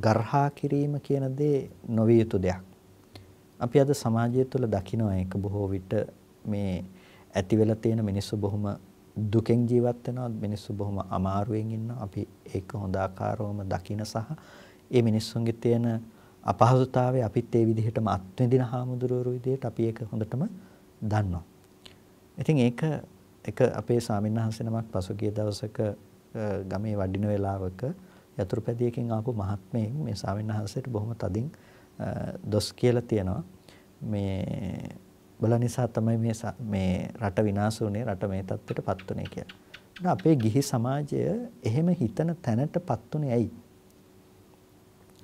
ගර්හා කිරීම කියන දේ නොවිය යුතු දෙයක්. අපි අද සමාජය තුළ දකිනවා ඒක බොහෝ විට මේ ඇති වෙලා තියෙන මිනිස්සු බොහොම දුකෙන් ජීවත් වෙනවා මිනිස්සු බොහොම අමාරුවෙන් ඉන්නවා අපි ඒක හොඳ ආකාරවම දකින සහ ඒ මිනිස්සුන්ගේ තියෙන අපහසුතාවය අපිත් ඒ විදිහටම අත්විඳින හාමුදුරුවෝ විදිහට අපි ඒක හොඳටම දන්නවා. ඉතින් ඒක එක අපේ ස්වාමින්වහන්සේ නමක් පසුගිය දවසක ගමේ වඩින වෙලාවක යතුරුපැදියකින් ආපු මහත්මයෙක් මේ ස්වාමින්වහන්සේට බොහොම තදින් දොස් කියලා තියෙනවා. මේ බල නිසා තමයි මේ මේ රට විනාශ වුනේ රට මේ තත්ත්වයටපත් උනේ කියලා. අපේ ගිහි සමාජය එහෙම හිතන තැනටපත් උනේ ඇයි?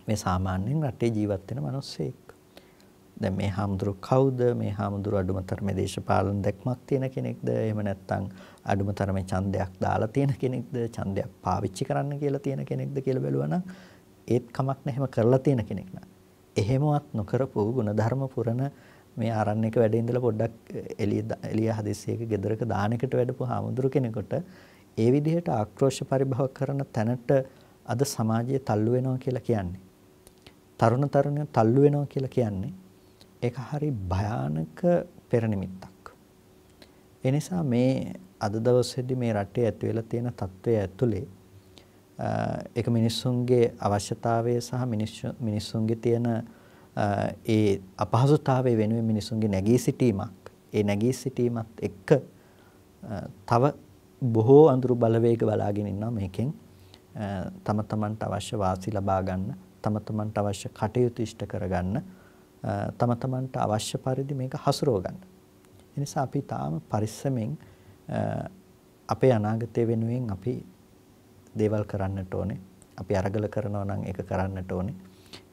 මේ සාමාන්‍යයෙන් රටේ ජීවත් වෙන මිනිස්සෙක්. දැන් මේ හාමුදුරු කවුද? මේ හාමුදුරු අඩුම තරමේ දේශපාලන දැක්මක් තියෙන කෙනෙක්ද? එහෙම නැත්නම් අඩුම තරමේ ඡන්දයක් දාලා තියෙන කෙනෙක්ද? ඡන්දයක් පාවිච්චි කරන්න කියලා තියෙන කෙනෙක්ද කියලා බැලුවා නම් ඒත් කමක් නැහැ. එහෙම කරලා තියෙන කෙනෙක් නා. එහෙමවත් නොකරපු ಗುಣධර්ම පුරන මේ ආරණ්‍යක වැඩ ඉඳලා පොඩ්ඩක් එළිය එළිය හදිස්සියක ගෙදරක දානකට වැඩපු හාමුදුරු කෙනෙකුට ඒ විදිහට ආක්‍රෝෂ පරිභව කරන තැනට අද සමාජයේ තල්ලු වෙනවා කියලා කියන්නේ තරුණ තරුණියෝ තල්ලු වෙනවා කියලා කියන්නේ ඒක හරි භයානක පෙරනිමිත්තක්. ඒ නිසා මේ අද දවසේදී මේ රටේ ඇති වෙලා තියෙන තත්ත්වය ඇතුලේ ඒක මිනිස්සුන්ගේ අවශ්‍යතාවය සහ මිනිස්සුන්ගේ තියෙන ඒ අපහසුතාවය වෙනුවෙන් මිනිස්සුන්ගේ නැගී සිටීමක් ඒ නැගී සිටීමත් එක්ක තව බොහෝ අඳුරු බලවේග බලාගෙන ඉන්නවා මේකෙන් තම තමන්ට අවශ්‍ය වාසි ලබා ගන්න තම තමන්ට අවශ්‍ය කටයුතු ඉෂ්ට කරගන්න තම තමන්ට අවශ්‍ය පරිදි මේක හසුරව ගන්න. ඒ නිසා අපි තාම පරිස්සමෙන් අපේ අනාගතය වෙනුවෙන් අපි දේවල් කරන්නට ඕනේ. අපි අරගල කරනවා නම් ඒක කරන්නට ඕනේ.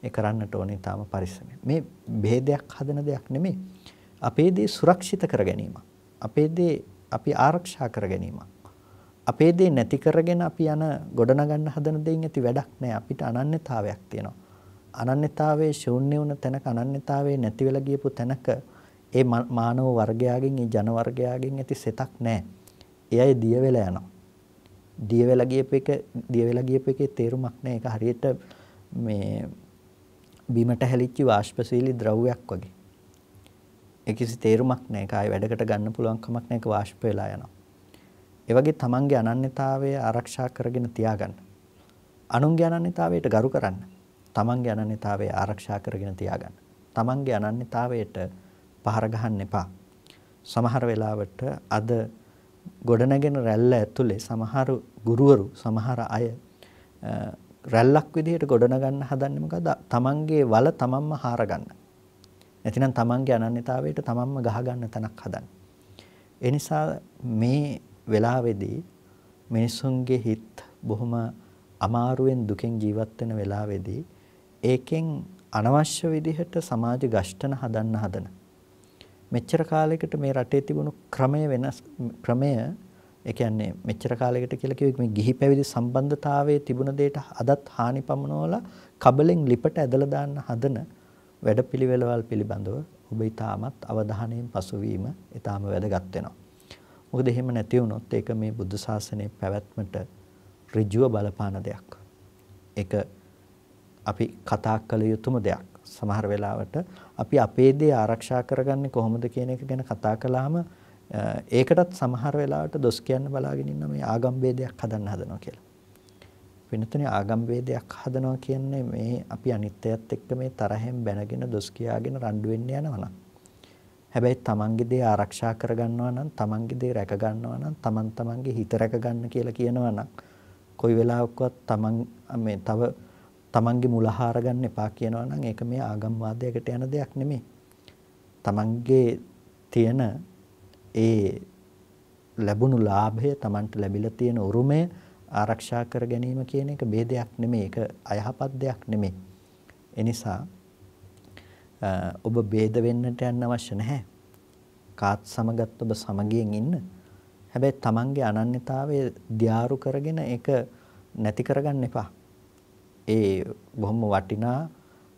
ඒ කරන්නට ඕනේ තාම පරිස්සමෙන්. මේ ભેදයක් හදන දෙයක් නෙමෙයි. අපේ දේ සුරක්ෂිත කර ගැනීම. අපේ දේ අපි ආරක්ෂා කර ගැනීම. අපේ දේ නැති කරගෙන අපි යන ගොඩනගන්න හදන දෙයින් ඇති වැඩක් නෑ. අපිට අනන්‍යතාවයක් තියෙනවා. අනන්‍යතාවයේ ශූන්‍ය වුණ තැනක අනන්‍යතාවයේ නැති වෙලා ගියපු තැනක ඒ මානව වර්ගයාගෙන් ඒ ජන වර්ගයාගෙන් ඇති සෙතක් නැහැ. ඒ අය දිය වෙලා යනවා. දිය වෙලා ගියපු එක දිය වෙලා ගියපු එකේ තේරුමක් නැහැ. ඒක හරියට මේ බිමට හැලිච්ච වාෂ්පශීලී ද්‍රව්‍යයක් වගේ. ඒ කිසි තේරුමක් නැහැ. ඒක ආයෙ වැඩකට ගන්න පුළුවන් කමක් නැහැ. ඒක වාෂ්ප වෙලා යනවා. ඒ වගේ තමන්ගේ අනන්‍යතාවය ආරක්ෂා කරගෙන තියාගන්න. අනුන්ගේ අනන්‍යතාවයට ගරු කරන්න. තමන්ගේ අනන්‍යතාවය ආරක්ෂා කරගෙන තියාගන්න. තමන්ගේ අනන්‍යතාවයට පහර ගහන්න එපා. සමහර වෙලාවට අද ගොඩනැගෙන රැල්ල ඇතුලේ සමහර ගුරුවරු සමහර අය රැල්ලක් විදිහට ගොඩනගන්න හදන්නේ මොකද? තමන්ගේ වල තමන්ම හාර ගන්න. නැතිනම් තමන්ගේ අනන්‍යතාවයට තමන්ම ගහ ගන්න තැනක් හදන්න. ඒ නිසා මේ වෙලාවේදී මිනිසුන්ගේ හිත බොහොම අමාරුවෙන් දුකෙන් ජීවත් වෙන වෙලාවේදී ඒකෙන් අනවශ්‍ය විදිහට සමාජ ගෂ්ඨන හදන්න හදන මෙච්චර කාලයකට මේ රටේ තිබුණු ක්‍රමය වෙනස් ක්‍රමය ඒ කියන්නේ මෙච්චර කාලයකට කියලා කිව්වෙ මේ ගිහි පැවිදි සම්බන්ධතාවයේ තිබුණ දෙයට අදත් හානි පමුණවලා කබලෙන් ලිපට ඇදලා දාන්න හදන වැඩපිළිවෙළවල් පිළිබඳව ඔබ ඊටමත් අවධානයෙන් පසුවීම ඊටම වැදගත් වෙනවා. මොකද එහෙම නැති වුණොත් ඒක මේ බුද්ධ ශාසනයේ පැවැත්මට ඍජුව බලපාන දෙයක්. ඒක අපි කතා කළ යුතුම දෙයක්. සමහර වෙලාවට අපි අපේ දේ ආරක්ෂා කරගන්නේ කොහොමද කියන එක ගැන කතා කළාම ඒකටත් සමහර වෙලාවට දොස් කියන්න බලාගෙන ඉන්න මේ ආගම් ભેදයක් හදන්න හදනවා කියලා. වෙනතුනේ ආගම් ભેදයක් හදනවා කියන්නේ මේ අපි අනිත්‍යයත් එක්ක මේ තරහෙන් බැනගෙන දොස් කියාගෙන රණ්ඩු වෙන්න යනවා හැබැයි තමන්ගේ දේ ආරක්ෂා කරගන්නවා නම් තමන්ගේ දේ රැක ගන්නවා නම් තමන් තමන්ගේ හිත රැක ගන්න කියලා කියනවා නම් කොයි වෙලාවකවත් තමන් මේ තව තමන්ගේ මුල හාර ගන්න එපා කියනවා නම් ඒක මේ ආගම්වාදයකට යන දෙයක් නෙමෙයි. තමන්ගේ තියෙන ඒ ලැබුණු ලාභය තමන්ට ලැබිලා තියෙන උරුමය ආරක්ෂා කර ගැනීම කියන එක ભેදයක් නෙමෙයි. ඒක අයහපත් දෙයක් නෙමෙයි. එනිසා ඔබ ભેද වෙන්නට යන්න අවශ්‍ය නැහැ. කාත් සමගත් ඔබ සමගියෙන් ඉන්න. හැබැයි තමන්ගේ අනන්‍යතාවය දියාරු කරගෙන ඒක නැති කරගන්න එපා. ඒ බොහොම වටිනා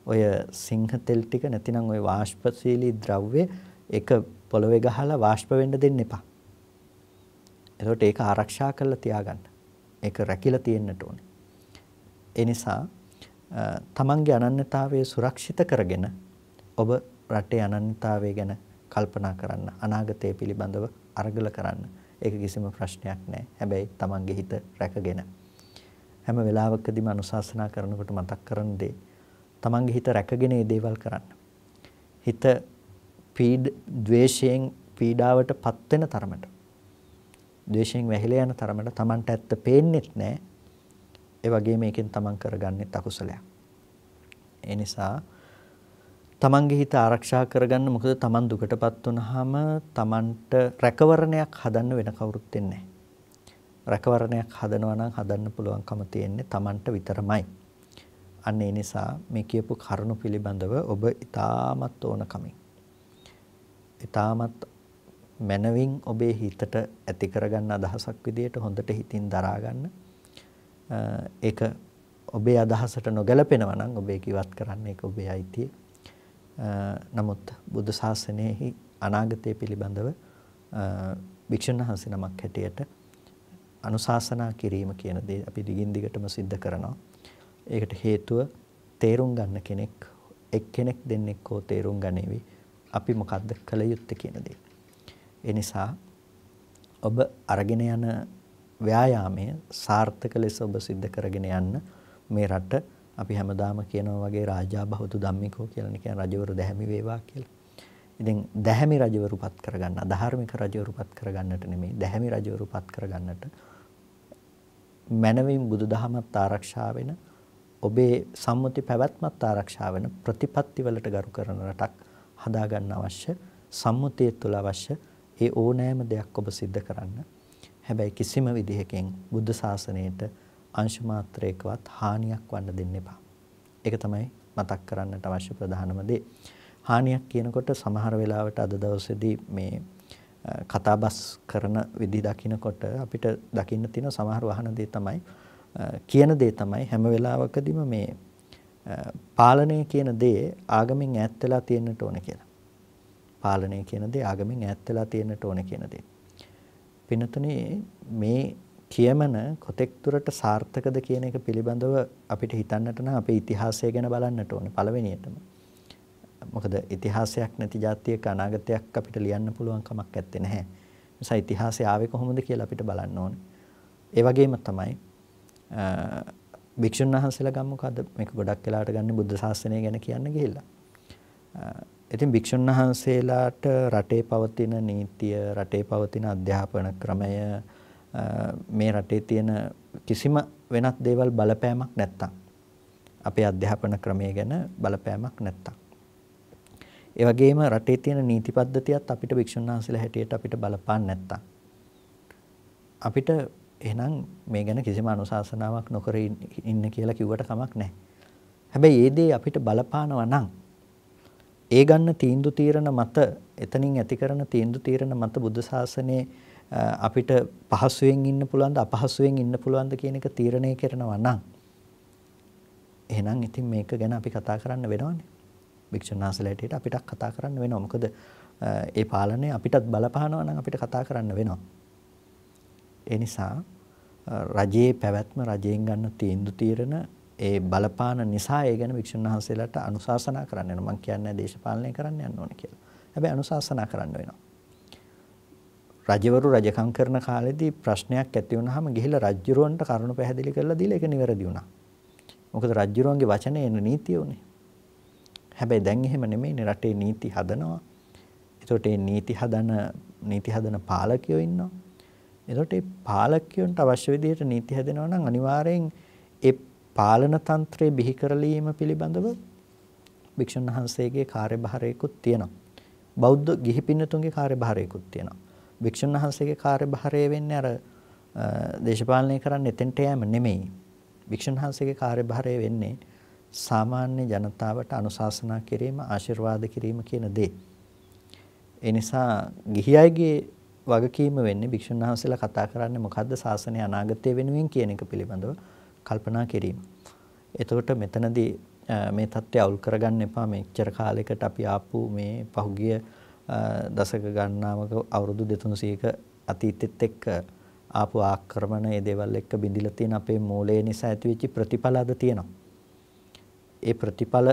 ඔය සිංහ තෙල් ටික නැතිනම් ඔය වාෂ්පශීලී ද්‍රව්‍ය එක පොළවේ ගහලා වාෂ්ප වෙන්න දෙන්න එපා. එතකොට ඒක ආරක්ෂා කරලා තියාගන්න. ඒක රැකිලා තියෙන්නට ඕනේ. ඒ නිසා තමන්ගේ අනන්‍යතාවය සුරක්ෂිත කරගෙන ඔබ රටේ අනන්‍යතාවය ගැන කල්පනා කරන්න අනාගතය පිළිබඳව අරගල කරන්න. ඒක කිසිම ප්‍රශ්නයක් නෑ. හැබැයි තමන්ගේ හිත රැකගෙන හැම වෙලාවකදීම අනුශාසනා කරනකොට මතක් කරන දේ තමන්ගේ හිත රැකගෙන මේ දේවල් කරන්න. හිත පීඩ ද්වේෂයෙන් පීඩාවට පත් වෙන තරමට ද්වේෂයෙන් වැහිලා යන තරමට තමන්ට ඇත්ත පේන්නෙත් නැහැ. ඒ වගේම මේකෙන් තමන් කරගන්නෙත් අකුසලයක්. ඒ නිසා තමන්ගේ හිත ආරක්ෂා කරගන්න මොකද තමන් දුකටපත් වුනහම තමන්ට රැකවරණයක් හදන්න වෙන කවුරුත් දෙන්නේ නැහැ. රැකවරණයක් හදනවා නම් හදන්න පුළුවන්කම තියෙන්නේ Tamanට විතරමයි. අන්න ඒ නිසා මේ කියපු කරුණු පිළිබඳව ඔබ ඊටමත් ඕනකමින් ඊටමත් මනවින් ඔබේ හිතට ඇති කරගන්න අදහසක් විදියට හොඳට හිතින් දරා ගන්න. ඒක ඔබේ අදහසට නොගැලපෙනවා නම් ඔබ ඒක ඉවත් කරන්න ඒක ඔබේ අයිතිය. නමුත් බුද්ධ ශාසනයෙහි අනාගතය පිළිබඳව වික්ෂුන් වහන්සේ නමක් හැටියට අනුශාසනා කිරීම කියන දේ අපි දිගින් දිගටම සිද්ධ කරනවා. ඒකට හේතුව තේරුම් ගන්න කෙනෙක් එක්කෙනෙක් දෙන්නෙක් හෝ තේරුම් ගනේවි. අපි මොකද්ද කළ යුත්තේ කියන දේ. ඒ නිසා ඔබ අරගෙන යන ව්‍යායාමය සාර්ථක ලෙස ඔබ සිද්ධ කරගෙන යන්න මේ රට අපි හැමදාම කියනවා වගේ රාජා බහුතු ධම්මිකෝ කියලා කියන රජවරු දැහැමි වේවා කියලා. ඉතින් දැහැමි රජවරුපත් කරගන්න, ධාර්මික රජවරුපත් කරගන්නට නෙමෙයි, දැහැමි රජවරුපත් කරගන්නට මනවින් බුදුදහමත් ආරක්ෂා වෙන ඔබේ සම්මුති පැවැත්මත් ආරක්ෂා වෙන ප්‍රතිපත්ති වලට ගරු කරන රටක් හදා ගන්න අවශ්‍ය සම්මුතිය තුළ අවශ්‍ය ඒ ඕනෑම දෙයක් ඔබ සිද්ධ කරන්න. හැබැයි කිසිම විදිහකින් බුද්ධ ශාසනයට අංශ මාත්‍රයකවත් හානියක් වන්න දෙන්න එපා. ඒක තමයි මතක් කරන්නට අවශ්‍ය ප්‍රධානම දේ. හානියක් කියනකොට සමහර වෙලාවට අද දවසේදී මේ කතාබස් කරන විදි දකින්නකොට අපිට දකින්න තියෙන සමහර වහන දේ තමයි කියන දේ තමයි හැම වෙලාවකදීම මේ පාලනය කියන දේ ආගමින් ඈත් වෙලා තියෙන්නට ඕන කියලා. පාලනය කියන දේ ආගමින් ඈත් වෙලා තියෙන්නට ඕන කියන දේ. පින්නතුනේ මේ කියමන කොතෙක් දුරට සාර්ථකද කියන එක පිළිබඳව අපිට හිතන්නට නම් අපේ ඉතිහාසය ගැන බලන්නට ඕනේ පළවෙනියටම. මොකද ඉතිහාසයක් නැති જાතියක අනාගතයක් අපිට ලියන්න පුළුවන් කමක් නැත්තේ නැහැ. නිසා ඉතිහාසය ආවේ කොහොමද කියලා අපිට බලන්න ඕනේ. ඒ වගේම තමයි භික්ෂුන් වහන්සේලා ගමුකෝ අද මේක ගොඩක් වෙලාවට ගන්න බුද්ධ ශාසනය ගැන කියන්න ගිහිල්ලා. ඉතින් භික්ෂුන් වහන්සේලාට රටේ පවතින නීතිය, රටේ පවතින අධ්‍යාපන ක්‍රමය මේ රටේ තියෙන කිසිම වෙනත් දේවල් බලපෑමක් නැත්තම් අපේ අධ්‍යාපන ක්‍රමය ගැන බලපෑමක් නැත්තම්. ඒ වගේම රටේ තියෙන නීති පද්ධතියත් අපිට භික්ෂුන් වහන්සේලා හැටියට අපිට බලපාන්න නැත්තම්. අපිට එහෙනම් මේ ගැන කිසිම අනුශාසනාවක් නොකර ඉන්න කියලා කිව්වට කමක් නැහැ. හැබැයි ඒ දේ අපිට බලපානවා නම් ඒ ගන්න තීන්දුව తీරන මත එතනින් ඇති කරන තීන්දුව తీරන මත බුද්ධ ශාසනයේ අපිට පහසුවෙන් ඉන්න පුළුවන්ද අපහසුවෙන් ඉන්න පුළුවන්ද කියන එක තීරණය කරනවා නම් එහෙනම් ඉතින් මේක ගැන අපි කතා කරන්න වෙනවනේ. භික්ෂුන් වහන්සේලාට අපිට කතා කරන්න වෙනවා. මොකද ඒ පාලනය අපිටත් බලපානවා නම් අපිට කතා කරන්න වෙනවා. ඒ නිසා රජයේ පැවැත්ම රජයෙන් ගන්න තීන්දුව తీරන ඒ බලපාන නිසා ඒ ගැන වික්ෂුන් වහන්සේලාට අනුශාසනා කරන්න වෙනවා. මම කියන්නේ දේශපාලනය කරන්න යන්න ඕනේ කියලා. හැබැයි අනුශාසනා කරන්න වෙනවා. රජවරු රජකම් කරන කාලෙදී ප්‍රශ්නයක් ඇති වුනහම ගිහිල්ලා රජුරවන්ට කරුණු පැහැදිලි කරලා දීලා ඒක නිවැරදි වුණා. මොකද රජුරවන්ගේ වචනේ එන නීතිය උනේ. හැබැයි දැන් එහෙම නෙමෙයිනේ රටේ නීති හදනවා. ඒතකොට මේ නීති හදන නීති හදන පාලකයෝ ඉන්නවා. එතකොට මේ පාලකයන්ට අවශ්‍ය විදිහට නීති හැදෙනවා නම් අනිවාර්යෙන් ඒ පාලන තන්ත්‍රය බිහි කරලීම පිළිබඳව භික්ෂුන් වහන්සේගේ කාර්යභාරයකුත් තියෙනවා. බෞද්ධ ගිහි පින්නතුන්ගේ කාර්යභාරයකුත් තියෙනවා. භික්ෂුන් වහන්සේගේ කාර්යභාරය වෙන්නේ අර දේශපාලනය කරන්න එතෙන්ට යෑම නෙමෙයි. භික්ෂුන් වහන්සේගේ කාර්යභාරය වෙන්නේ සාමාන්‍ය ජනතාවට අනුශාසනා කිරීම, ආශිර්වාද කිරීම කියන දේ. ඒ නිසා ගිහි අයගේ වගකීම වෙන්නේ භික්ෂුන් වහන්සේලා කතා කරන්නේ මොකද්ද ශාසනය අනාගතය වෙනුවෙන් කියන එක පිළිබඳව කල්පනා කිරීම. එතකොට මෙතනදී මේ தත්ත්වය අවුල් කරගන්න එපා මෙච්චර කාලයකට අපි ආපු මේ පහුගිය දශක ගණනාවක අවුරුදු 200ක අතීතෙත් එක්ක ආපු ආක්‍රමණ ඒ දේවල් එක්ක බිඳිලා තියෙන අපේ මූලය නිසා ඇතිවෙච්ච ප්‍රතිඵල අද තියෙනවා. ඒ ප්‍රතිඵල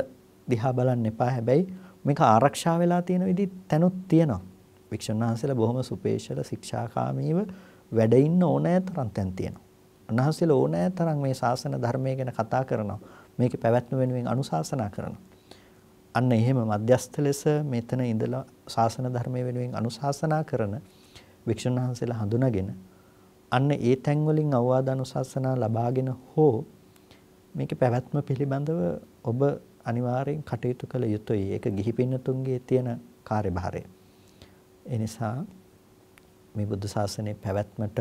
දිහා බලන්න එපා හැබැයි මේක ආරක්ෂා වෙලා තියෙන විදි තැනුත් තියෙනවා. වික්ෂුන් වහන්සේලා බොහොම සුපේශල ශික්ෂාකාමීව වැඩ ඉන්න ඕනෑ තරම් තැන් තියෙනවා. උන්වහන්සේලා ඕනෑ තරම් මේ ශාසන ධර්මය ගැන කතා කරනවා. මේකේ පැවැත්ම වෙනුවෙන් අනුශාසනා කරනවා. අන්න එහෙම මධ්‍යස්ථ ලෙස මෙතන ඉඳලා ශාසන ධර්මය වෙනුවෙන් අනුශාසනා කරන වික්ෂුන් වහන්සේලා හඳුනාගෙන අන්න ඒ තැන් වලින් අවවාද අනුශාසනා ලබාගෙන හෝ මේකේ පැවැත්ම පිළිබඳව ඔබ අනිවාර්යෙන් කටයුතු කළ යුතුයි. ඒක ගිහි පින්නතුන්ගේ තියෙන කාර්යභාරය. ඒ නිසා මේ බුද්ධ ශාසනයේ පැවැත්මට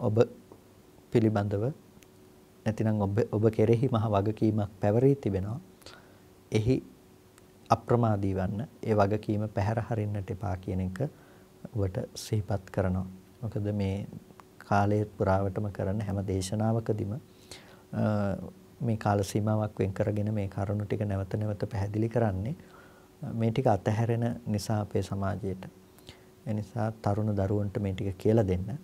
ඔබ පිළිබඳව නැතිනම් ඔබ ඔබ කෙරෙහි මහ වගකීමක් පැවරී තිබෙනවා. එහි අප්‍රමාදී වන්න ඒ වගකීම පැහැර හරින්නට එපා කියන එක ඔබට සිහිපත් කරනවා. මොකද මේ කාලය පුරාවටම කරන හැම දේශනාවකදීම මේ කාල සීමාවක් වෙන් කරගෙන මේ කරුණු ටික නැවත නැවත පැහැදිලි කරන්නේ මේ ටික අතහැරෙන නිසා අපේ සමාජයට. ඒ නිසා තරුණ දරුවන්ට මේ ටික කියලා දෙන්න.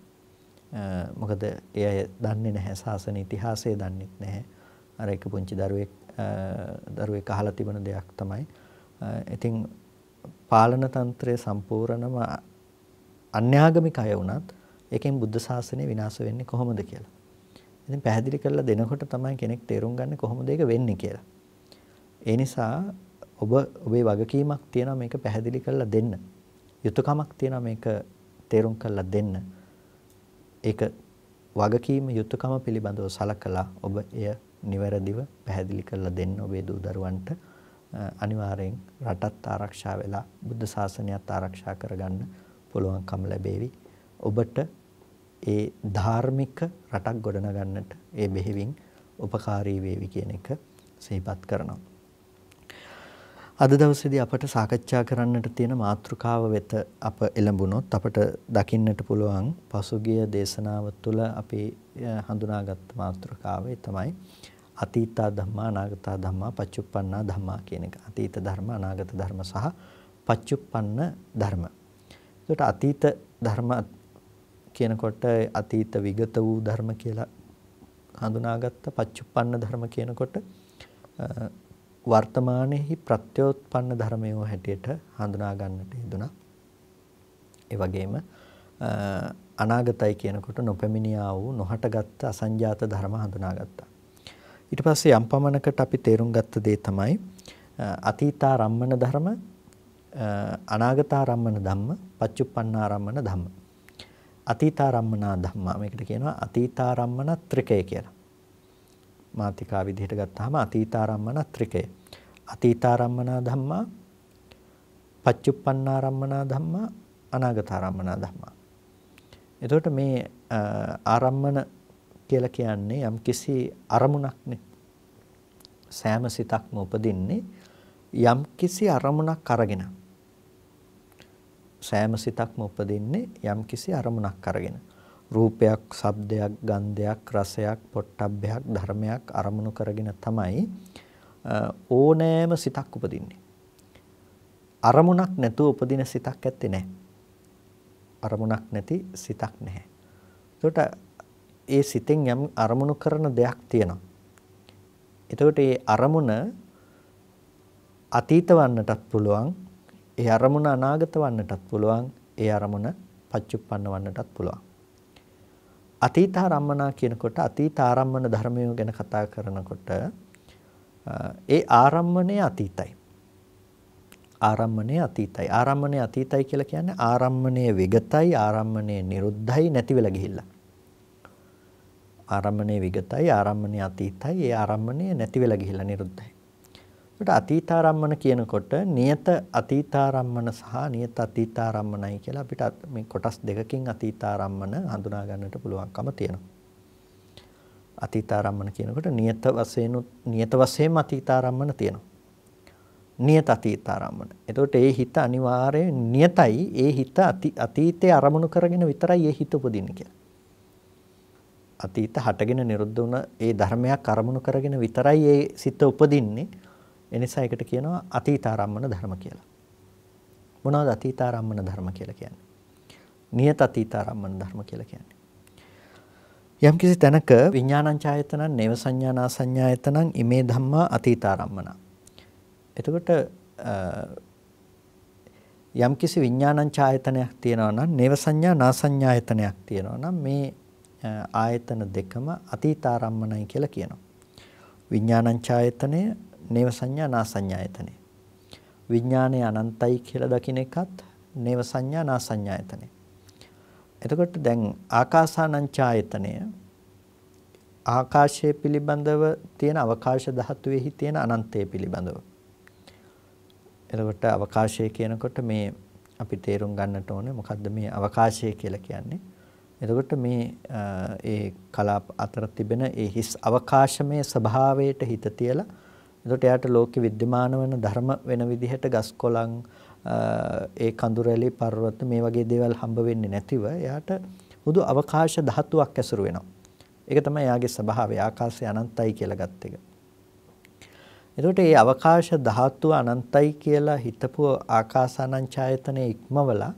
මොකද ඒ අය දන්නේ නැහැ සාසන ඉතිහාසය දන්නෙත් නැහැ. අර එක පුංචි දරුවෙක් දරුවෙක් අහලා තිබුණ දෙයක් තමයි. ඉතින් පාලන තන්ත්‍රය සම්පූර්ණම අන්‍යාගමික අය වුණත් ඒකෙන් බුද්ධ ශාසනය විනාශ වෙන්නේ කොහොමද කියලා. ඉතින් පැහැදිලි කරලා දෙනකොට තමයි කෙනෙක් තේරුම් ගන්නේ කොහොමද ඒක වෙන්නේ කියලා. ඒ නිසා ඔබ ඔබේ වගකීමක් තියෙනවා මේක පැහැදිලි කරලා දෙන්න. යුතුයකමක් තියෙනවා මේක තේරුම් කරලා දෙන්න. ඒක වගකීම යුතුයකම පිළිබඳව සලකලා ඔබ එය නිවැරදිව පැහැදිලි කරලා දෙන්න ඔබේ දූ දරුවන්ට අනිවාර්යෙන් රටත් ආරක්ෂා වෙලා බුද්ධ ශාසනයත් ආරක්ෂා කරගන්න පුළුවන්කම ලැබේවි. ඔබට ඒ ධාර්මික රටක් ගොඩනගන්නට ඒ බෙහෙවින් උපකාරී වේවි කියන එක සිහිපත් කරනවා. අද දවසේදී අපට සාකච්ඡා කරන්නට තියෙන මාතෘකාව වෙත අප එළඹුණොත් අපට දකින්නට පුළුවන් පසුගිය දේශනාව තුළ අපි හඳුනාගත් මාතෘකාවේ තමයි අතීතා ධම්මා අනාගතා ධම්මා පච්චුප්පන්නා ධම්මා කියන එක. අතීත ධර්ම අනාගත ධර්ම සහ පච්චුප්පන්න ධර්ම. ඒකට අතීත ධර්ම කියනකොට අතීත විගත වූ ධර්ම කියලා හඳුනාගත්ත පච්චුප්පන්න ධර්ම කියනකොට වර්තමානයේහි ප්‍රත්‍යෝත්පන්න ධර්මයෝ හැටියට හඳුනා ගන්නට යෙදුණා. ඒ වගේම අනාගතයි කියනකොට නොපැමිණියා වූ නොහටගත් අසංජාත ධර්ම හඳුනාගත්තා. ඊට පස්සේ යම් පමණකට අපි තේරුම් ගත්ත දේ තමයි අතීතාරම්මන ධර්ම අනාගතාරම්මන ධම්ම පච්චුප්පන්නාරම්මන ධම්ම අතීතාරම්මනා ධම්මා මේකට කියනවා අතීතාරම්මන ත්‍රිකය කියලා මාතිකා විදිහට ගත්තාම අතීතාරම්මන ත්‍රිකය. අතීතාරම්මනා ධම්මා පච්චුප්පන්නාරම්මනා ධම්මා අනාගතාරම්මනා ධම්මා. එතකොට මේ ආරම්මන කියලා කියන්නේ යම් කිසි අරමුණක්නේ. සෑම සිතක්ම උපදින්නේ යම් කිසි අරමුණක් අරගෙන. සෑම සිතක්ම උපදින්නේ යම් කිසි අරමුණක් අරගෙන. රූපයක්, ශබ්දයක්, ගන්ධයක්, රසයක්, පොට්ටබ්බයක්, ධර්මයක් අරමුණු කරගෙන තමයි ඕනෑම සිතක් උපදින්නේ. අරමුණක් නැතුව උපදින සිතක් ඇත්තේ නැහැ. අරමුණක් නැති සිතක් නැහැ. එතකොට ඒ සිතෙන් යම් අරමුණු කරන දෙයක් තියෙනවා. එතකොට ඒ අරමුණ අතීත වන්නටත් පුළුවන් ඒ අරමුණ අනාගත වන්නටත් පුළුවන් ඒ අරමුණ පච්චුප්පන්න වන්නටත් පුළුවන් අතීතාරම්මනා කියනකොට අතීතාරම්මන ධර්මය ගැන කතා කරනකොට ඒ ආරම්මණය අතීතයි. ආරම්මණය අතීතයි. ආරම්මණය අතීතයි කියලා කියන්නේ ආරම්මණය විගතයි ආරම්මණය නිරුද්ධයි නැති වෙලා ගිහිල්ලා. ආරම්මණය විගතයි ආරම්මණය අතීතයි ඒ ආරම්මණය නැති වෙලා ගිහිල්ලා නිරුද්ධයි. ඒකට අතීතාරම්මන කියනකොට නියත අතීතාරම්මන සහ නියත අතීතාරම්මනයි කියලා අපිට මේ කොටස් දෙකකින් අතීතාරම්මන හඳුනා ගන්නට පුළුවන්කම තියෙනවා. අතීතාරම්මන කියනකොට නියත වශයෙන් නියත වශයෙන්ම අතීතාරම්මන තියෙනවා. නියත අතීතාරම්මන. එතකොට ඒ හිත අනිවාර්යයෙන් නියතයි. ඒ හිත අතීතයේ අරමුණු කරගෙන විතරයි ඒ හිත උපදින්නේ කියලා. අතීත හටගෙන නිරුද්ධ වුණ ඒ ධර්මයක් අරමුණු කරගෙන විතරයි ඒ සිත උපදින්නේ. එනිසා ඒකට කියනවා අතීතාරම්මන ධර්ම කියලා. මොනවද අතීතාරම්මන ධර්ම කියලා කියන්නේ? නියත අතීතාරම්මන ධර්ම කියලා කියන්නේ. යම් කිසි තැනක විඥානං ඡායතනං නේව සංඥානා සංඥායතනං ඉමේ ධම්මා අතීතාරම්මන. එතකොට යම් කිසි විඥානං ඡායතනයක් තියෙනවා නම් නේව සංඥා නා සංඥායතනයක් තියෙනවා නම් මේ ආයතන දෙකම අතීතාරම්මනයි කියලා කියනවා. විඥානං ඡායතනය නේව සංඥා නා සංඥායතනෙ. විඥානය අනන්තයි කියලා දකින්න එකත් නේව සංඥා නා සංඥායතනෙ. එතකොට දැන් ආකාසානංචායතනය ආකාශය පිළිබඳව තියෙන අවකාශ ධාතුවේහි තියෙන අනන්තය පිළිබඳව. එතකොට අවකාශය කියනකොට මේ අපි තේරුම් ගන්නට ඕනේ මොකද්ද මේ අවකාශය කියලා කියන්නේ. එතකොට මේ ඒ කලාප අතර තිබෙන ඒ හිස් අවකාශමය ස්වභාවයට හිත තියලා එතකොට එයාට ලෝකෙ विद्यमान වෙන ධර්ම වෙන විදිහට ගස් කොළන් ඒ කඳුරැලි පර්වත මේ වගේ දේවල් හම්බ වෙන්නේ නැතිව එයාට හුදු අවකාශ ධාතුවක් ඇසුරු වෙනවා. ඒක තමයි එයාගේ ස්වභාවය ආකාශය අනන්තයි කියලා ගත්ත එක. එතකොට මේ අවකාශ ධාතුව අනන්තයි කියලා හිතපු ආකාසානංචායතනයේ ඉක්මවලා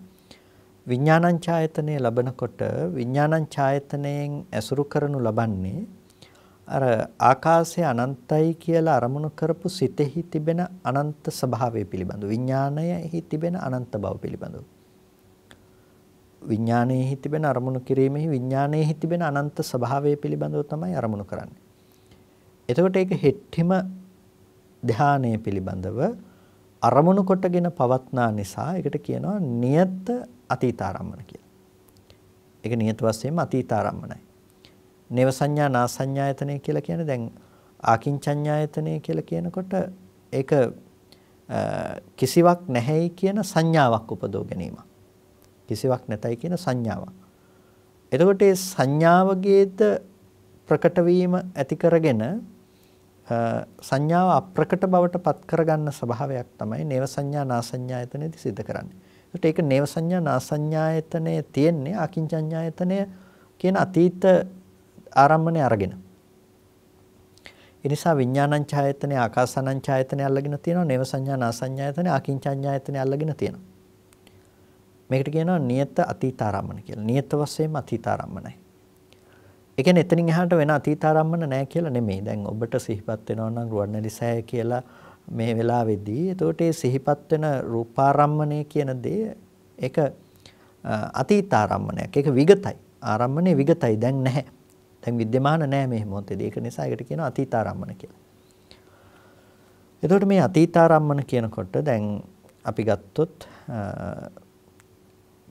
විඥානංචායතනය ලබනකොට විඥානංචායතනයෙන් ඇසුරු කරනු ලබන්නේ අර ආකාශය අනන්තයි කියලා අරමුණු කරපු සිතෙහි තිබෙන අනන්ත ස්වභාවය පිළිබඳ විඥාණයෙහි තිබෙන අනන්ත බව පිළිබඳව විඥාණයෙහි තිබෙන අරමුණු කිරීමෙහි විඥාණයෙහි තිබෙන අනන්ත ස්වභාවය පිළිබඳව තමයි අරමුණු කරන්නේ. එතකොට ඒක හෙට්ටිම ධානය පිළිබඳව අරමුණු කොටගෙන පවත්නා නිසා ඒකට කියනවා නියත අතීතාරම්මන කියලා. ඒක නියත වශයෙන්ම අතීතාරම්මනයි. නේව සංඥා නා සංඥායතනය කියලා කියන්නේ දැන් ආකින්චඤ්ඤායතනය කියලා කියනකොට ඒක කිසිවක් නැහැයි කියන සංඥාවක් උපදව ගැනීම. කිසිවක් නැතයි කියන සංඥාවක්. එතකොට ඒ සංඥාවගේද ප්‍රකට වීම ඇති කරගෙන සංඥාව අප්‍රකට බවට පත් කරගන්න ස්වභාවයක් තමයි නේව සංඥා නාසඤ්ඤායතනෙදි සිද්ධ කරන්නේ. ඒකට ඒක නේව සංඥා නාසඤ්ඤායතනයේ තියෙන්නේ අකින්චඤ්ඤායතනය කියන අතීත ආරම්මණය අරගෙන. ඒ නිසා විඥානං ඡායතනය ආකාසානං ඡායතනය අල්ලගෙන තියෙනවා නේව සංඥා නාසඤ්ඤායතනය අකින්චඤ්ඤායතනය අල්ලගෙන තියෙනවා. මේකට කියනවා නියත අතීතාරම්මන කියලා. නියත වශයෙන්ම අතීතාරම්මනයි. ඒ කියන්නේ එතනින් එහාට වෙන අතීතාරම්මන නැහැ කියලා නෙමෙයි. දැන් ඔබට සිහිපත් වෙනවා නම් රුවන්වැලි සෑය කියලා මේ වෙලාවේදී එතකොට ඒ සිහිපත් වෙන රූපාරම්මණය කියන දේ ඒක අතීතාරම්මණයක්. ඒක විගතයි. ආරම්මණය විගතයි. දැන් නැහැ. දැන් विद्यमान නැහැ මේ මොහොතේදී. ඒක නිසා ඒකට කියනවා අතීතාරම්මන කියලා. එතකොට මේ අතීතාරම්මන කියනකොට දැන් අපි ගත්තොත්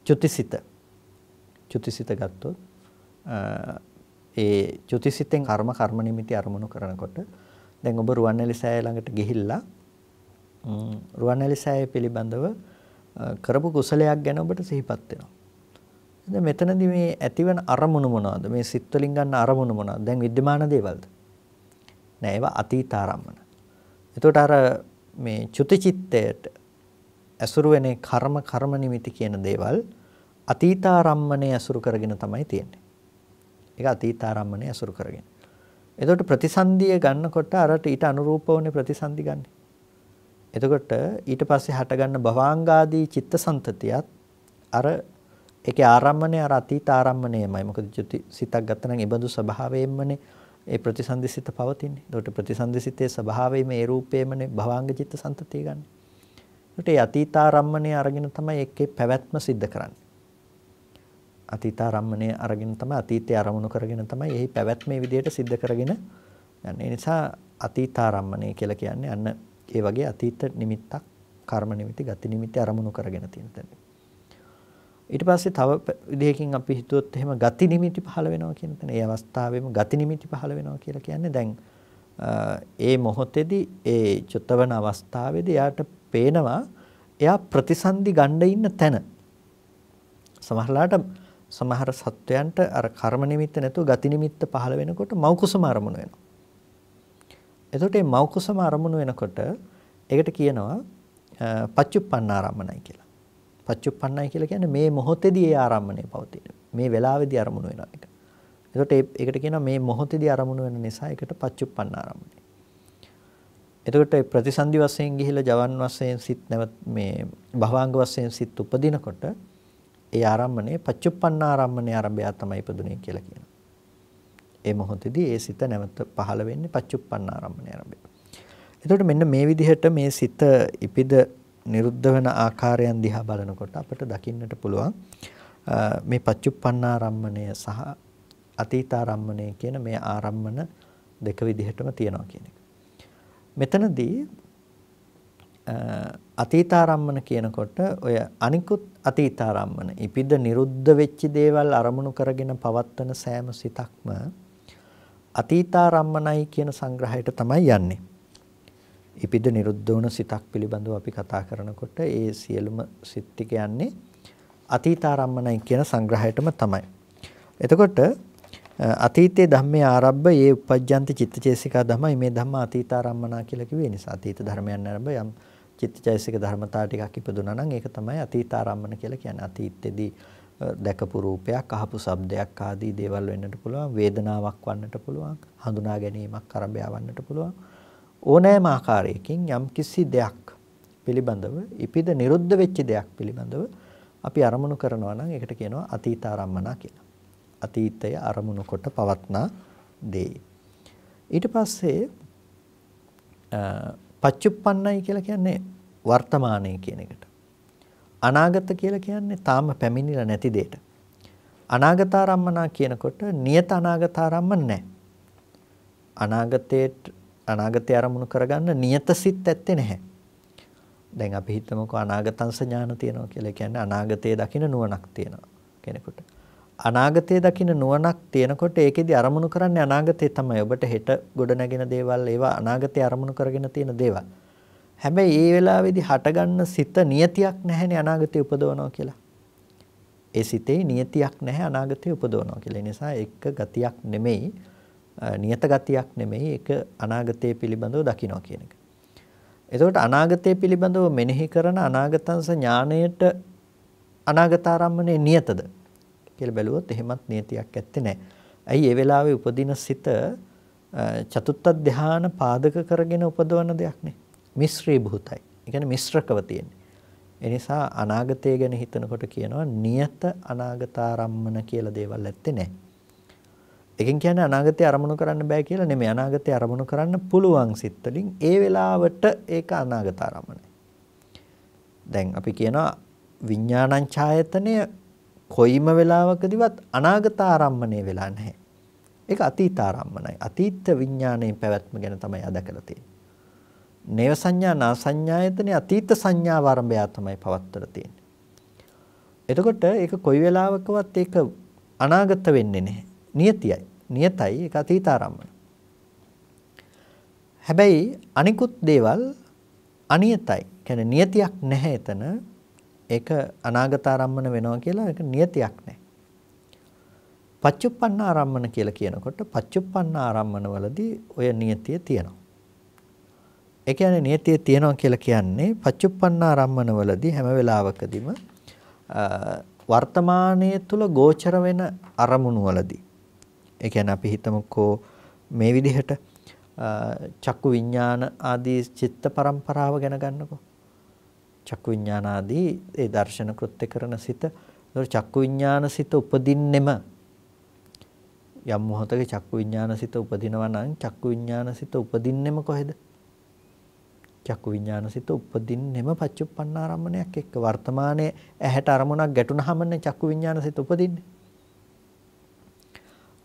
චුතිසිත චුතිසිත ගත්තොත් ඒ චුතිසිතෙන් කර්ම කර්ම නිමිති අරමුණු කරනකොට දැන් ඔබ රුවන්වැලි සෑය ළඟට ගිහිල්ලා රුවන්වැලි සෑය පිළිබඳව කරපු කුසලයක් ගැන ඔබට සිහිපත් වෙනවා. දැන් මෙතනදී මේ ඇතිවන අරමුණු මොනවද? මේ සිත් වලින් ගන්න අරමුණු මොනවද? දැන් विद्यमान දේවල්ද? නෑ ඒවා අතීත ආරම්මන. එතකොට අර මේ චුතිචිත්තයට ඇසුරු වෙන කර්ම කර්ම නිමිති කියන දේවල් අතීතාරම්මණය ඇසුරු කරගෙන තමයි තියෙන්නේ. ඒක අතීතාරම්මණය ඇසුරු කරගෙන. එතකොට ප්‍රතිසන්දිය ගන්නකොට අරට ඊට අනුරූපවනේ ප්‍රතිසන්දි ගන්න. එතකොට ඊට පස්සේ හටගන්න භවාංගාදී චිත්තසංතතියත් අර ඒකේ ආරම්මණය අර අතීත ආරම්මණයමයි. මොකද චුති සිතක් ගත්තනම් ඒ බඳු ස්වභාවයෙන්මනේ ඒ ප්‍රතිසන්දි සිත පවතින්නේ. එතකොට ප්‍රතිසන්දි සිතේ ස්වභාවයම ඒ රූපේමනේ භවාංග චිත්තසංතතිය ගන්න. එතකොට ඒ අතීත ආරම්මණය අරගෙන තමයි ඒකේ පැවැත්ම සිද්ධ කරන්නේ. අතීතාරම්මණය අරගෙන තමයි අතීතය අරමුණු කරගෙන තමයි එහි පැවැත්මේ විදියට සිද්ධ කරගෙන යන්නේ. ඒ නිසා අතීතාරම්මණය කියලා කියන්නේ අන්න ඒ වගේ අතීත නිමිත්තක් කර්ම නිමිති ගති නිමිති අරමුණු කරගෙන තියෙන තැන. ඊට පස්සේ තව විදිහකින් අපි හිතුවොත් එහෙම ගති නිමිති පහළ වෙනවා කියන තැන. ඒ අවස්ථාවේම ගති නිමිති පහළ වෙනවා කියලා කියන්නේ දැන් ඒ මොහොතේදී ඒ චුතවන අවස්ථාවේදී යාට පේනවා එයා ප්‍රතිසන්දි ගන්න ඉන්න තැන. සමහරලාට සමහර සත්වයන්ට අර කර්ම නිමිත්ත නැතුව ගති නිමිත්ත පහළ වෙනකොට මෞකුසම අරමුණු වෙනවා. එතකොට මේ මෞකුසම අරමුණු වෙනකොට ඒකට කියනවා පච්චුප්පන්න ආරම්මණයි කියලා. පච්චුප්පන්නයි කියලා කියන්නේ මේ මොහොතේදී ඒ ආරම්මණය පවතින. මේ වෙලාවේදී අරමුණු වෙන එක. එතකොට ඒකට කියනවා මේ මොහොතේදී අරමුණු වෙන නිසා ඒකට පච්චුප්පන්න ආරම්මණය. එතකොට ප්‍රතිසන්දි වශයෙන් ගිහිලා ජවන් වශයෙන් සිත් නැවත් මේ භවාංග වශයෙන් සිත් උපදිනකොට ඒ ආරම්මණය පච්චුප්පන්න ආරම්මණය ආරම්භය තමයි ඉපදුනේ කියලා කියනවා. ඒ මොහොතේදී ඒ සිත නැවත පහළ වෙන්නේ පච්චුප්පන්න ආරම්මණය ආරම්භය. එතකොට මෙන්න මේ විදිහට මේ සිත ඉපිද නිරුද්ධ වෙන ආකාරයන් දිහා බලනකොට අපිට දකින්නට පුළුවන් මේ පච්චුප්පන්න ආරම්මණය සහ අතීතාරම්මණය කියන මේ ආරම්මන දෙක විදිහටම තියෙනවා කියන එක. මෙතනදී අතීතාරම්මන කියනකොට ඔය අනිකුත් අතීතාරම්මන ඉපිද නිරුද්ධ වෙච්ච දේවල් අරමුණු කරගෙන පවත්වන සෑම සිතක්ම අතීතාරම්මනයි කියන සංග්‍රහයට තමයි යන්නේ. ඉපිද නිරුද්ධ වුණ සිතක් පිළිබඳව අපි කතා කරනකොට ඒ සියලුම සිත් ටික යන්නේ අතීතාරම්මනයි කියන සංග්‍රහයටම තමයි. එතකොට අතීතයේ ධම්මේ ආරබ්බ ඒ උපජ්ජන්ති චිත්තචේසිකා ධමයි මේ ධම්ම අතීතාරම්මනා කියලා කිව්වේ නිසා අතීත ධර්මයන් ආරම්භ යම් චිත්තචෛසික ධර්මතා ටිකක් ඉපදුනා නම් ඒක තමයි අතීතාරම්මන කියලා කියන්නේ. අතීතෙදී දැකපු රූපයක්, අහපු ශබ්දයක් ආදී දේවල් වෙන්නට පුළුවන්, වේදනාවක් වන්නට පුළුවන්, හඳුනා ගැනීමක් අරබය වන්නට පුළුවන්. ඕනෑම ආකාරයකින් යම් කිසි දෙයක් පිළිබඳව ඉපිද නිරුද්ධ වෙච්ච දෙයක් පිළිබඳව අපි අරමුණු කරනවා නම් ඒකට කියනවා අතීතාරම්මනා කියලා. අතීතය අරමුණු කොට පවත්නා දේ. ඊට පස්සේ පච්චුප්පන්නයි කියලා කියන්නේ වර්තමානයේ කියන එකට. අනාගත කියලා කියන්නේ තාම පැමිණිලා නැති දෙයට. අනාගතාරම්මනා කියනකොට නියත අනාගතාරම්මන නැහැ. අනාගතයට අනාගතය අරමුණු කරගන්න නියත සිත් ඇත්තේ නැහැ. දැන් අපි හිතමුකෝ අනාගතංස ඥාන තියෙනවා කියලා. කියන්නේ අනාගතයේ දකින්න නුවණක් තියෙනවා කෙනෙකුට. අනාගතයේ දකින්න නුවණක් තියෙනකොට ඒකෙදි අරමුණු කරන්නේ අනාගතේ තමයි. ඔබට හෙට ගොඩ නැගෙන දේවල් ඒවා අනාගතේ අරමුණු කරගෙන තියෙන දේවල්. හැබැයි ඒ වෙලාවේදී හටගන්න සිත නියතියක් නැහැනේ අනාගතේ උපදවනවා කියලා. ඒ සිතේ නියතියක් නැහැ අනාගතේ උපදවනවා කියලා. ඒ නිසා එක ගතියක් නෙමෙයි නියත ගතියක් නෙමෙයි ඒක අනාගතයේ පිළිබඳව දකිනවා කියන එක. එතකොට අනාගතයේ පිළිබඳව මෙනෙහි කරන අනාගතංස ඥාණයට අනාගතාරම්මනේ නියතද කියලා බැලුවොත් එහෙමත් නියතියක් ඇත්තේ නැහැ. ඇයි ඒ වෙලාවේ උපදින සිත චතුත්ථ ධාන පාදක කරගෙන උපදවන දෙයක් නේ. මිශ්‍රී භූතයි. ඒ කියන්නේ මිශ්‍රකව තියෙන්නේ. ඒ නිසා අනාගතය ගැන හිතනකොට කියනවා නියත අනාගතාරම්මන කියලා දේවල් ඇත්තේ නැහැ. එකෙන් කියන්නේ අනාගතය අරමුණු කරන්න බෑ කියලා නෙමෙයි අනාගතය අරමුණු කරන්න පුළුවන් සිත් වලින් ඒ වෙලාවට ඒක අනාගත අරමුණයි. දැන් අපි කියනවා විඥානං ඡායතනය කොයිම වෙලාවකදීවත් අනාගත ආරම්මණය වෙලා නැහැ. ඒක අතීත ආරම්මණයි. අතීත විඥානයේ පැවැත්ම ගැන තමයි අදකලා තියෙන්නේ. නේව සංඥා නා සංඥායතනේ අතීත සංඥා වරඹය තමයි පවත්තලා තියෙන්නේ. එතකොට ඒක කොයි වෙලාවකවත් ඒක අනාගත වෙන්නේ නැහැ. නියතියයි. නියතයි ඒක අතීත ආරම්මන. හැබැයි අනිකුත් දේවල් අනියතයි. කියන්නේ නියතියක් නැහැ එතන. ඒක අනාගත ආරම්මන වෙනවා කියලා ඒක නියතියක් නැහැ. පච්චුප්පන්න ආරම්මන කියලා කියනකොට පච්චුප්පන්න ආරම්මන වලදී ඔය නියතිය තියෙනවා. ඒ කියන්නේ නියතිය තියෙනවා කියලා කියන්නේ පච්චුප්පන්න ආරම්මන වලදී හැම වෙලාවකදීම වර්තමානයේ තුල ගෝචර වෙන අරමුණු වලදී ඒ කියන්නේ අපි හිතමුකෝ මේ විදිහට චක්කු විඥාන ආදී චිත්ත පරම්පරාව ගැන ගන්නකෝ. චක්කු විඥාන ආදී ඒ දර්ශන කෘත්‍ය කරන සිත. ඒතර චක්කු විඥාන සිත උපදින්නෙම යම් මොහොතක චක්කු විඥාන සිත උපදිනවා නම් චක්කු විඥාන සිත උපදින්නෙම කොහෙද? චක්කු විඥාන සිත උපදින්නෙම පච්චුප්පන්නාරම්මණයක් එක්ක වර්තමානයේ ඇහැට අරමුණක් ගැටුනහමනේ චක්කු විඥාන සිත උපදින්නේ.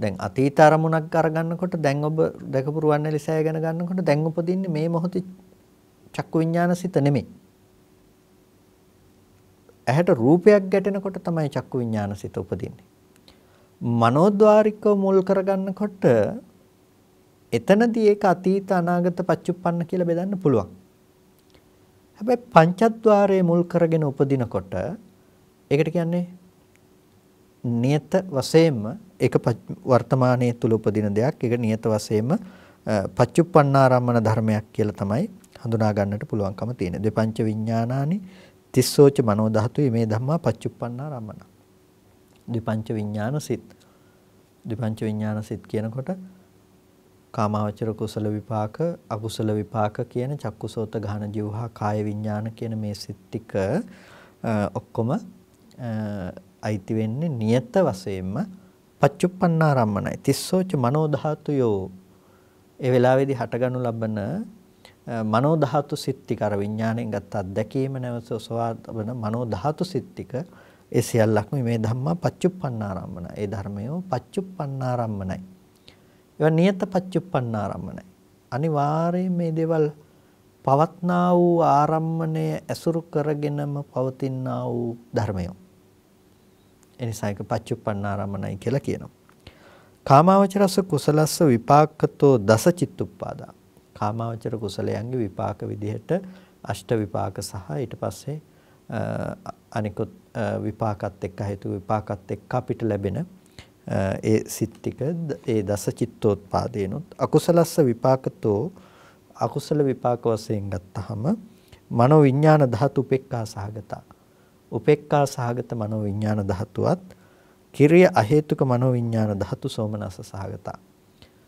දැන් අතීත අරමුණක් අරගන්නකොට දැන් ඔබ දැකපු රුවන්වැලි සෑය ගැන ගන්නකොට දැන් උපදින්නේ මේ මොහොතේ චක්කු විඥාන සිත නෙමෙයි. ඇහැට රූපයක් ගැටෙනකොට තමයි චක්කු විඥාන සිත උපදින්නේ. මනෝද්වාරිකව මුල් කරගන්නකොට එතනදී ඒක අතීත අනාගත පච්චුප්පන්න කියලා බෙදන්න පුළුවන්. හැබැයි පංචද්වාරයේ මුල් කරගෙන උපදිනකොට ඒකට කියන්නේ නියත වශයෙන්ම ඒක වර්තමානයේ තුල උපදින දෙයක්. ඒක නියත වශයෙන්ම පච්චුප්පන්නාරම්මන ධර්මයක් කියලා තමයි හඳුනා ගන්නට පුළුවන්කම තියෙන. දෙපංච විඥානානි තිස්සෝච මනෝ ධාතුයි මේ ධම්මා පච්චුප්පන්නාරම්මන. දෙපංච විඥාන සිත්. දෙපංච විඥාන සිත් කියනකොට කාමාවචර කුසල විපාක අකුසල විපාක කියන චක්කුසෝත ගහන ජීවහා කාය විඥාන කියන මේ සිත් ටික ඔක්කොම අයිති වෙන්නේ නියත වශයෙන්ම පච්චුප්පන්නාරම්මනයි. තිස්සෝච මනෝ ධාතුයෝ ඒ වෙලාවේදී හටගනු ලබන මනෝ ධාතු සිත්තික අර විඥාණයෙන් ගත්ත අත්දැකීම නැවත සෝවාදවන මනෝ ධාතු සිත්තික ඒ සියල්ලක්ම මේ ධම්මා පච්චුප්පන්නාරම්මන. ඒ ධර්මයෝ පච්චුප්පන්නාරම්මනයි. ඒවා නියත පච්චුප්පන්නාරම්මනයි. අනිවාර්යයෙන් මේ දේවල් පවත්නා වූ ආරම්මණය ඇසුරු කරගෙනම පවතිනා වූ ධර්මයෝ. එනිසා ඒක පච්චුප්පන්නාරම්මනයි කියලා කියනවා. කාමාවචරස්ස කුසලස්ස විපාකතෝ දස චිත්තුප්පාදා. කාමාවචර කුසලයන්ගේ විපාක විදිහට අෂ්ට විපාක සහ ඊට පස්සේ අනිකුත් විපාකත් එක්ක හේතු විපාකත් එක්ක අපිට ලැබෙන ඒ සිත් ටික ඒ දස චිත්තෝත්පාදේනොත් අකුසලස්ස විපාකතෝ අකුසල විපාක වශයෙන් ගත්තහම මනෝ විඥාන ධාතු උපෙක්ඛා සහගතා උපේක්ඛා සහගත මනෝ විඥාන ධාතුවත් කිරිය අහේතුක මනෝ විඥාන ධාතු සෝමනස්ස සහගතා.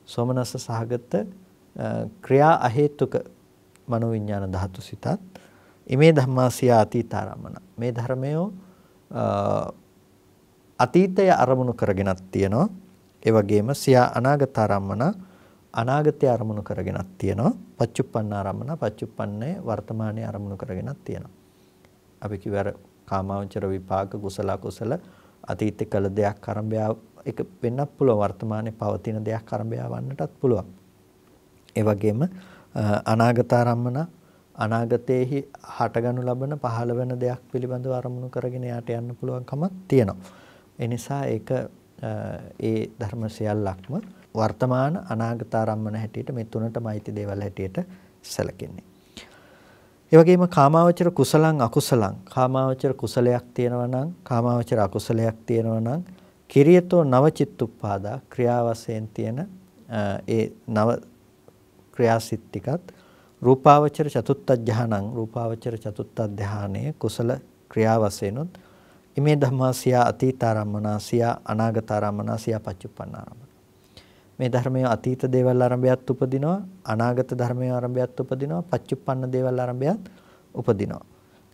සෝමනස්ස සහගත ක්‍රියා අහේතුක මනෝ විඥාන ධාතු සිතත් ඉමේ ධම්මාසිය අතීතාරමණ. මේ ධර්මයෝ අතීතය අරමුණු කරගෙනත් තියෙනවා. ඒ වගේම සියා අනාගතාරම්මන අනාගතය අරමුණු කරගෙනත් තියෙනවා. පච්චුප්පන්නාරම්මන පච්චුප්පන්නේ වර්තමානයේ අරමුණු කරගෙනත් තියෙනවා. අපි කිව්වර කාමාවචර විපාක කුසල කුසල අතීතේ කළ දෙයක් අරඹය එක වෙන්නත් පුළුවන් වර්තමානයේ පවතින දෙයක් අරඹය වන්නටත් පුළුවන්. ඒ වගේම අනාගතාරම්මන අනාගතයේහි හටගනු ලබන පහළ වෙන දෙයක් පිළිබඳව අරමුණු කරගෙන යාට යන්න පුළුවන්කමක් තියෙනවා. ඒ නිසා ඒක ඒ ධර්ම සියල්ලක්ම වර්තමාන අනාගතාරම්මන හැටියට මේ තුනටම අයිති දේවල් හැටියට සැලකෙන්නේ. ඒ වගේම කාමාවචර කුසලං අකුසලං. කාමාවචර කුසලයක් තියෙනවා නම් කාමාවචර අකුසලයක් තියෙනවා නම් කිරියතෝ නවචිත්තුප්පාදා ක්‍රියාවසයෙන් තියෙන ඒ නව ක්‍රියාසිත ටිකත් රූපාවචර චතුත්ථ ධානං රූපාවචර චතුත්ථ ධානයේ කුසල ක්‍රියාවසෙනුත් ඉමේ ධම්මාසියා අතීතාරම්මනා සියා අනාගතාරම්මනා සියා පච්චුප්පන්නාරම්මන. මේ ධර්මයේ අතීත දේවල් ආරම්භයත් උපදිනවා අනාගත ධර්මයේ ආරම්භයත් උපදිනවා පච්චුප්පන්න දේවල් ආරම්භයත් උපදිනවා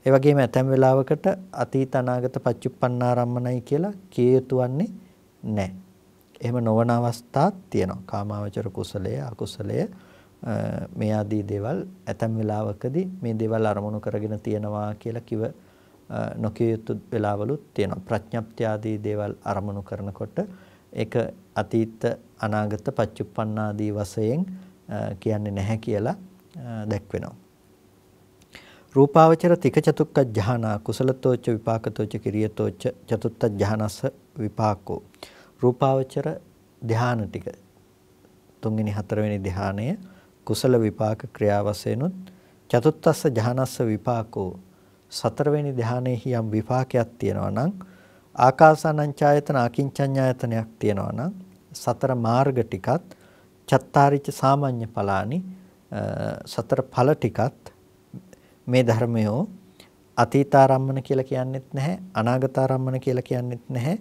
ඒ වගේම ඇතැම් වෙලාවකට අතීත අනාගත පච්චුප්පන්නාරම්මනයි කියලා කිය යුතු වන්නේ නැහැ. එහෙම නොවන අවස්ථාත් තියෙනවා. කාමාවචර කුසලය අකුසලය මේ ආදී දේවල් ඇතැම් වෙලාවකදී මේ දේවල් අරමුණු කරගෙන තියනවා කියලා කිව නොකිය යුතු වෙලාවලුත් තියෙනවා. ප්‍රඥප්ති ආදී දේවල් අරමුණු කරනකොට ඒක අතීත අනාගත පච්චුප්පන්නාදී වශයෙන් කියන්නේ නැහැ කියලා දැක්වෙනවා. රූපාවචර තික චතුක්ක ජහනා කුසලතෝච විපාකතෝච කිරියතෝච චතුත්ථ ජහනස විපාකෝ රූපාවචර ධාන ටික තුන්වෙනි හතරවෙනි ධානය කුසල විපාක ක්‍රියාවසෙනුත් චතුත්ථස්ස ජහනස්ස විපාකෝ සතරවෙනි ධානයේ යම් විපාකයක් තියෙනවා නම් ආකාසානංචායතන අකින්චඤ්ඤායතනයක් තියෙනවා නම් සතර මාර්ග ටිකත් චත්තාරිච සාමාන්‍ය ඵලානි සතර ඵල ටිකත් මේ ධර්මයෝ අතීතාරම්මන කියලා කියන්නෙත් නැහැ අනාගතාරම්මන කියලා කියන්නෙත් නැහැ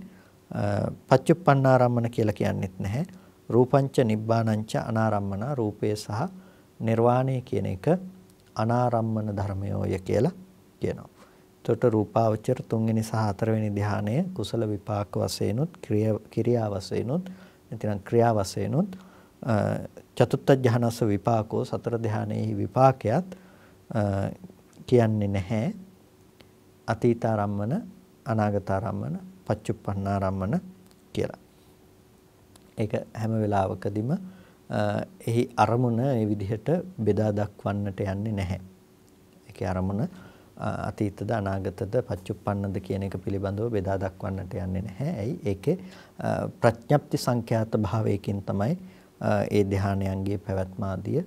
පච්චුප්පන්නාරම්මන කියලා කියන්නෙත් නැහැ රූපංච නිබ්බානංච අනාරම්මන රූපය සහ නිර්වාණය කියන එක අනාරම්මන ධර්මයෝය කියලා කියනවා. එතකොට රූපාවචර තුන්වෙනි සහ හතරවෙනි ධානය කුසල විපාක වශයෙන්ුත් ක්‍රියා වශයෙන්ුත් නැතිනම් ක්‍රියා වශයෙන්ුත් චතුත්ථ ධානස විපාකෝ සතර ධානයේ විපාකයක් කියන්නේ නැහැ අතීතාරම්මන අනාගතාරම්මන පච්චුප්පන්නාරම්මන කියලා. ඒක හැම වෙලාවකදීම එහි අරමුණ ඒ විදිහට බෙදා දක්වන්නට යන්නේ නැහැ. ඒකේ අරමුණ අතීතද අනාගතද පච්චුප්පන්නද කියන එක පිළිබඳව බෙදා දක්වන්නට යන්නේ නැහැ. ඇයි? ඒකේ ප්‍රඥප්ති සංඛ්‍යාත භාවයකින් තමයි ඒ ධානයන්ගේ පැවැත්ම ආදිය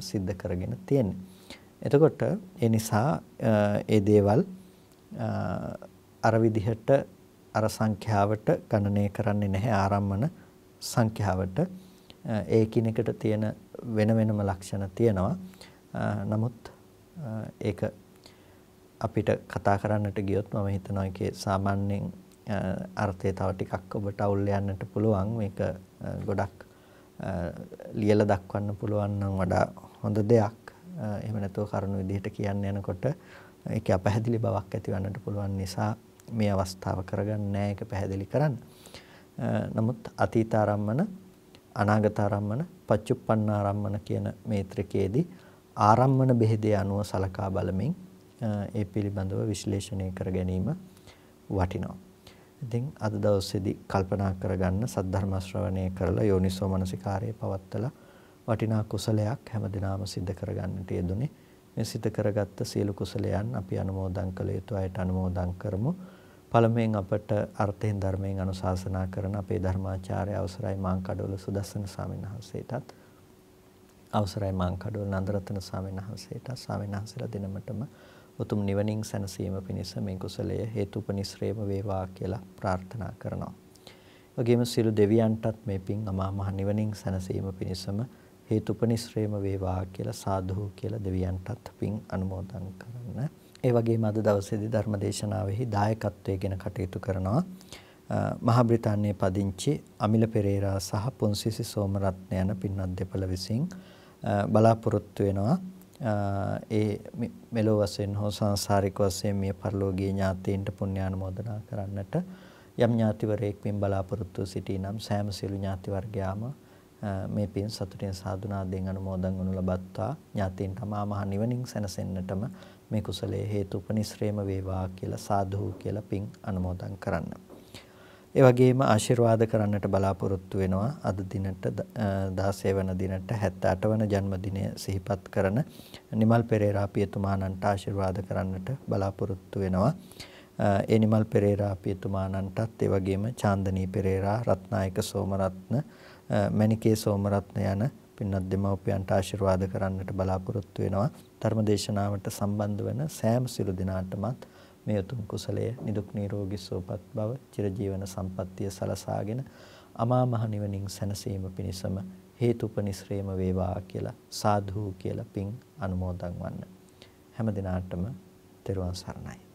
සිද්ධ කරගෙන තියෙන්නේ. එතකොට ඒ නිසා ඒ දේවල් අර විදිහට අර සංඛ්‍යාවට ගණනය කරන්නේ නැහැ ආරම්මන සංඛ්‍යාවට ඒ කිනකට තියෙන වෙන වෙනම ලක්ෂණ තියෙනවා නමුත් ඒක අපිට කතා කරන්නට ගියොත් මම හිතනවා ඒකේ සාමාන්‍යයෙන් අර්ථය තව ටිකක් ඔබට අවුල් යන්නට පුළුවන් මේක ගොඩක් ලියලා දක්වන්න පුළුවන් නම් වඩා හොඳ දෙයක් එහෙම නැතුව කරුණු විදිහට කියන්න යනකොට ඒකේ අපැහැදිලි බවක් ඇතිවන්නට පුළුවන් නිසා මේ අවස්ථාව කරගන්න නෑ ඒක පැහැදිලි කරන්න. නමුත් අතීතාරම්මන අනාගතාරම්මන පච්චුප්පන්නාරම්මන කියන මේත්‍රිකයේදී ආරම්මන බෙහෙදේ අනුව සලකා බලමින් ඒ පිළිබඳව විශ්ලේෂණය කර ගැනීම වටිනවා. ඉතින් අද දවසේදී කල්පනා කරගන්න සද්ධර්ම ශ්‍රවණය කරලා යෝනිසෝ මනසිකාරයේ පවත්තලා වටිනා කුසලයක් හැමදිනාම සිද්ධ කරගන්නට යෙදුනේ. මේ සිද්ධ කරගත්ත සියලු කුසලයන් අපි අනුමෝදන් කළ යුතු අයට අනුමෝදන් කරමු. පළමුවෙන් අපට අර්ථයෙන් ධර්මයෙන් අනුශාසනා කරන අපේ ධර්මාචාර්ය අවසරයි මාංකඩවල සුදස්සන ස්වාමීන් වහන්සේටත් අවසරයි මාංකඩවල නන්දරතන ස්වාමීන් වහන්සේටත් ස්වාමීන් වහන්සේලා දිනමටම උතුම් නිවනින් සැනසීම පිණිස මේ කුසලය හේතුපනිශ්‍රේම වේවා කියලා ප්‍රාර්ථනා කරනවා. වගේම සියලු දෙවියන්ටත් මේ පින් අමා මහ නිවනින් සැනසීම පිණිසම හේතුපනිශ්‍රේම වේවා කියලා සාදු කියලා දෙවියන්ටත් පින් අනුමෝදන් කරන්න. ඒ වගේම අද දවසේදී ධර්මදේශනාවෙහි දායකත්වයෙන් කටයුතු කරනවා මහා බ්‍රිතාන්‍යයේ පදිංචි අමිල පෙරේරා සහ පොන්සිසි සෝමරත්න යන පින්වත් දෙපළ විසින් බලාපොරොත්තු වෙනවා ඒ මෙලෝ වශයෙන් හෝ සංසාරික වශයෙන් මිය පරලෝකීය ඥාතීන්ට පුණ්‍යානුමෝදනා කරන්නට යම් ඥාතිවරයෙක් පින් බලාපොරොත්තු සිටිනම් සෑම සියලු ඥාති වර්ගයාම මේ පින් සතුටින් සාදුනාදෙන් අනුමෝදන් වනු ලබත්තා ඥාතීන් තමා මහ නිවනින් සැනසෙන්නටම මේ කුසලයේ හේතු උපනිශ්‍රේම වේවා කියලා සාදු කියලා පින් අනුමෝදන් කරන්න. ඒ වගේම ආශිර්වාද කරන්නට බලාපොරොත්තු වෙනවා අද දිනට 16 වන දිනට 78 වන ජන්මදිනය සිහිපත් කරන නිමල් පෙරේරා පියතුමාණන්ට ආශිර්වාද කරන්නට බලාපොරොත්තු වෙනවා. ඒ නිමල් පෙරේරා පියතුමාණන්ටත් ඒ වගේම චාන්දනී පෙරේරා රත්නායක සෝමරත්න මණිකේ සෝමරත්න යන පින්වත් දෙමව්පියන්ට ආශිර්වාද කරන්නට බලාපොරොත්තු වෙනවා. ධර්මදේශනාවට සම්බන්ධ වන සෑම සිළු දිනාටමත් මේ උතුම් කුසලය නිදුක් නිරෝගී සුවපත් බව චිරජීවන සම්පන්නිය සලසාගෙන අමා මහ නිවනින් සැනසීම පිණිසම හේතුපනිශ්‍රේම වේවා කියලා සාධු කියලා පින් අනුමෝදන් වන්න. හැම දිනාටම තෙරුවන් සරණයි.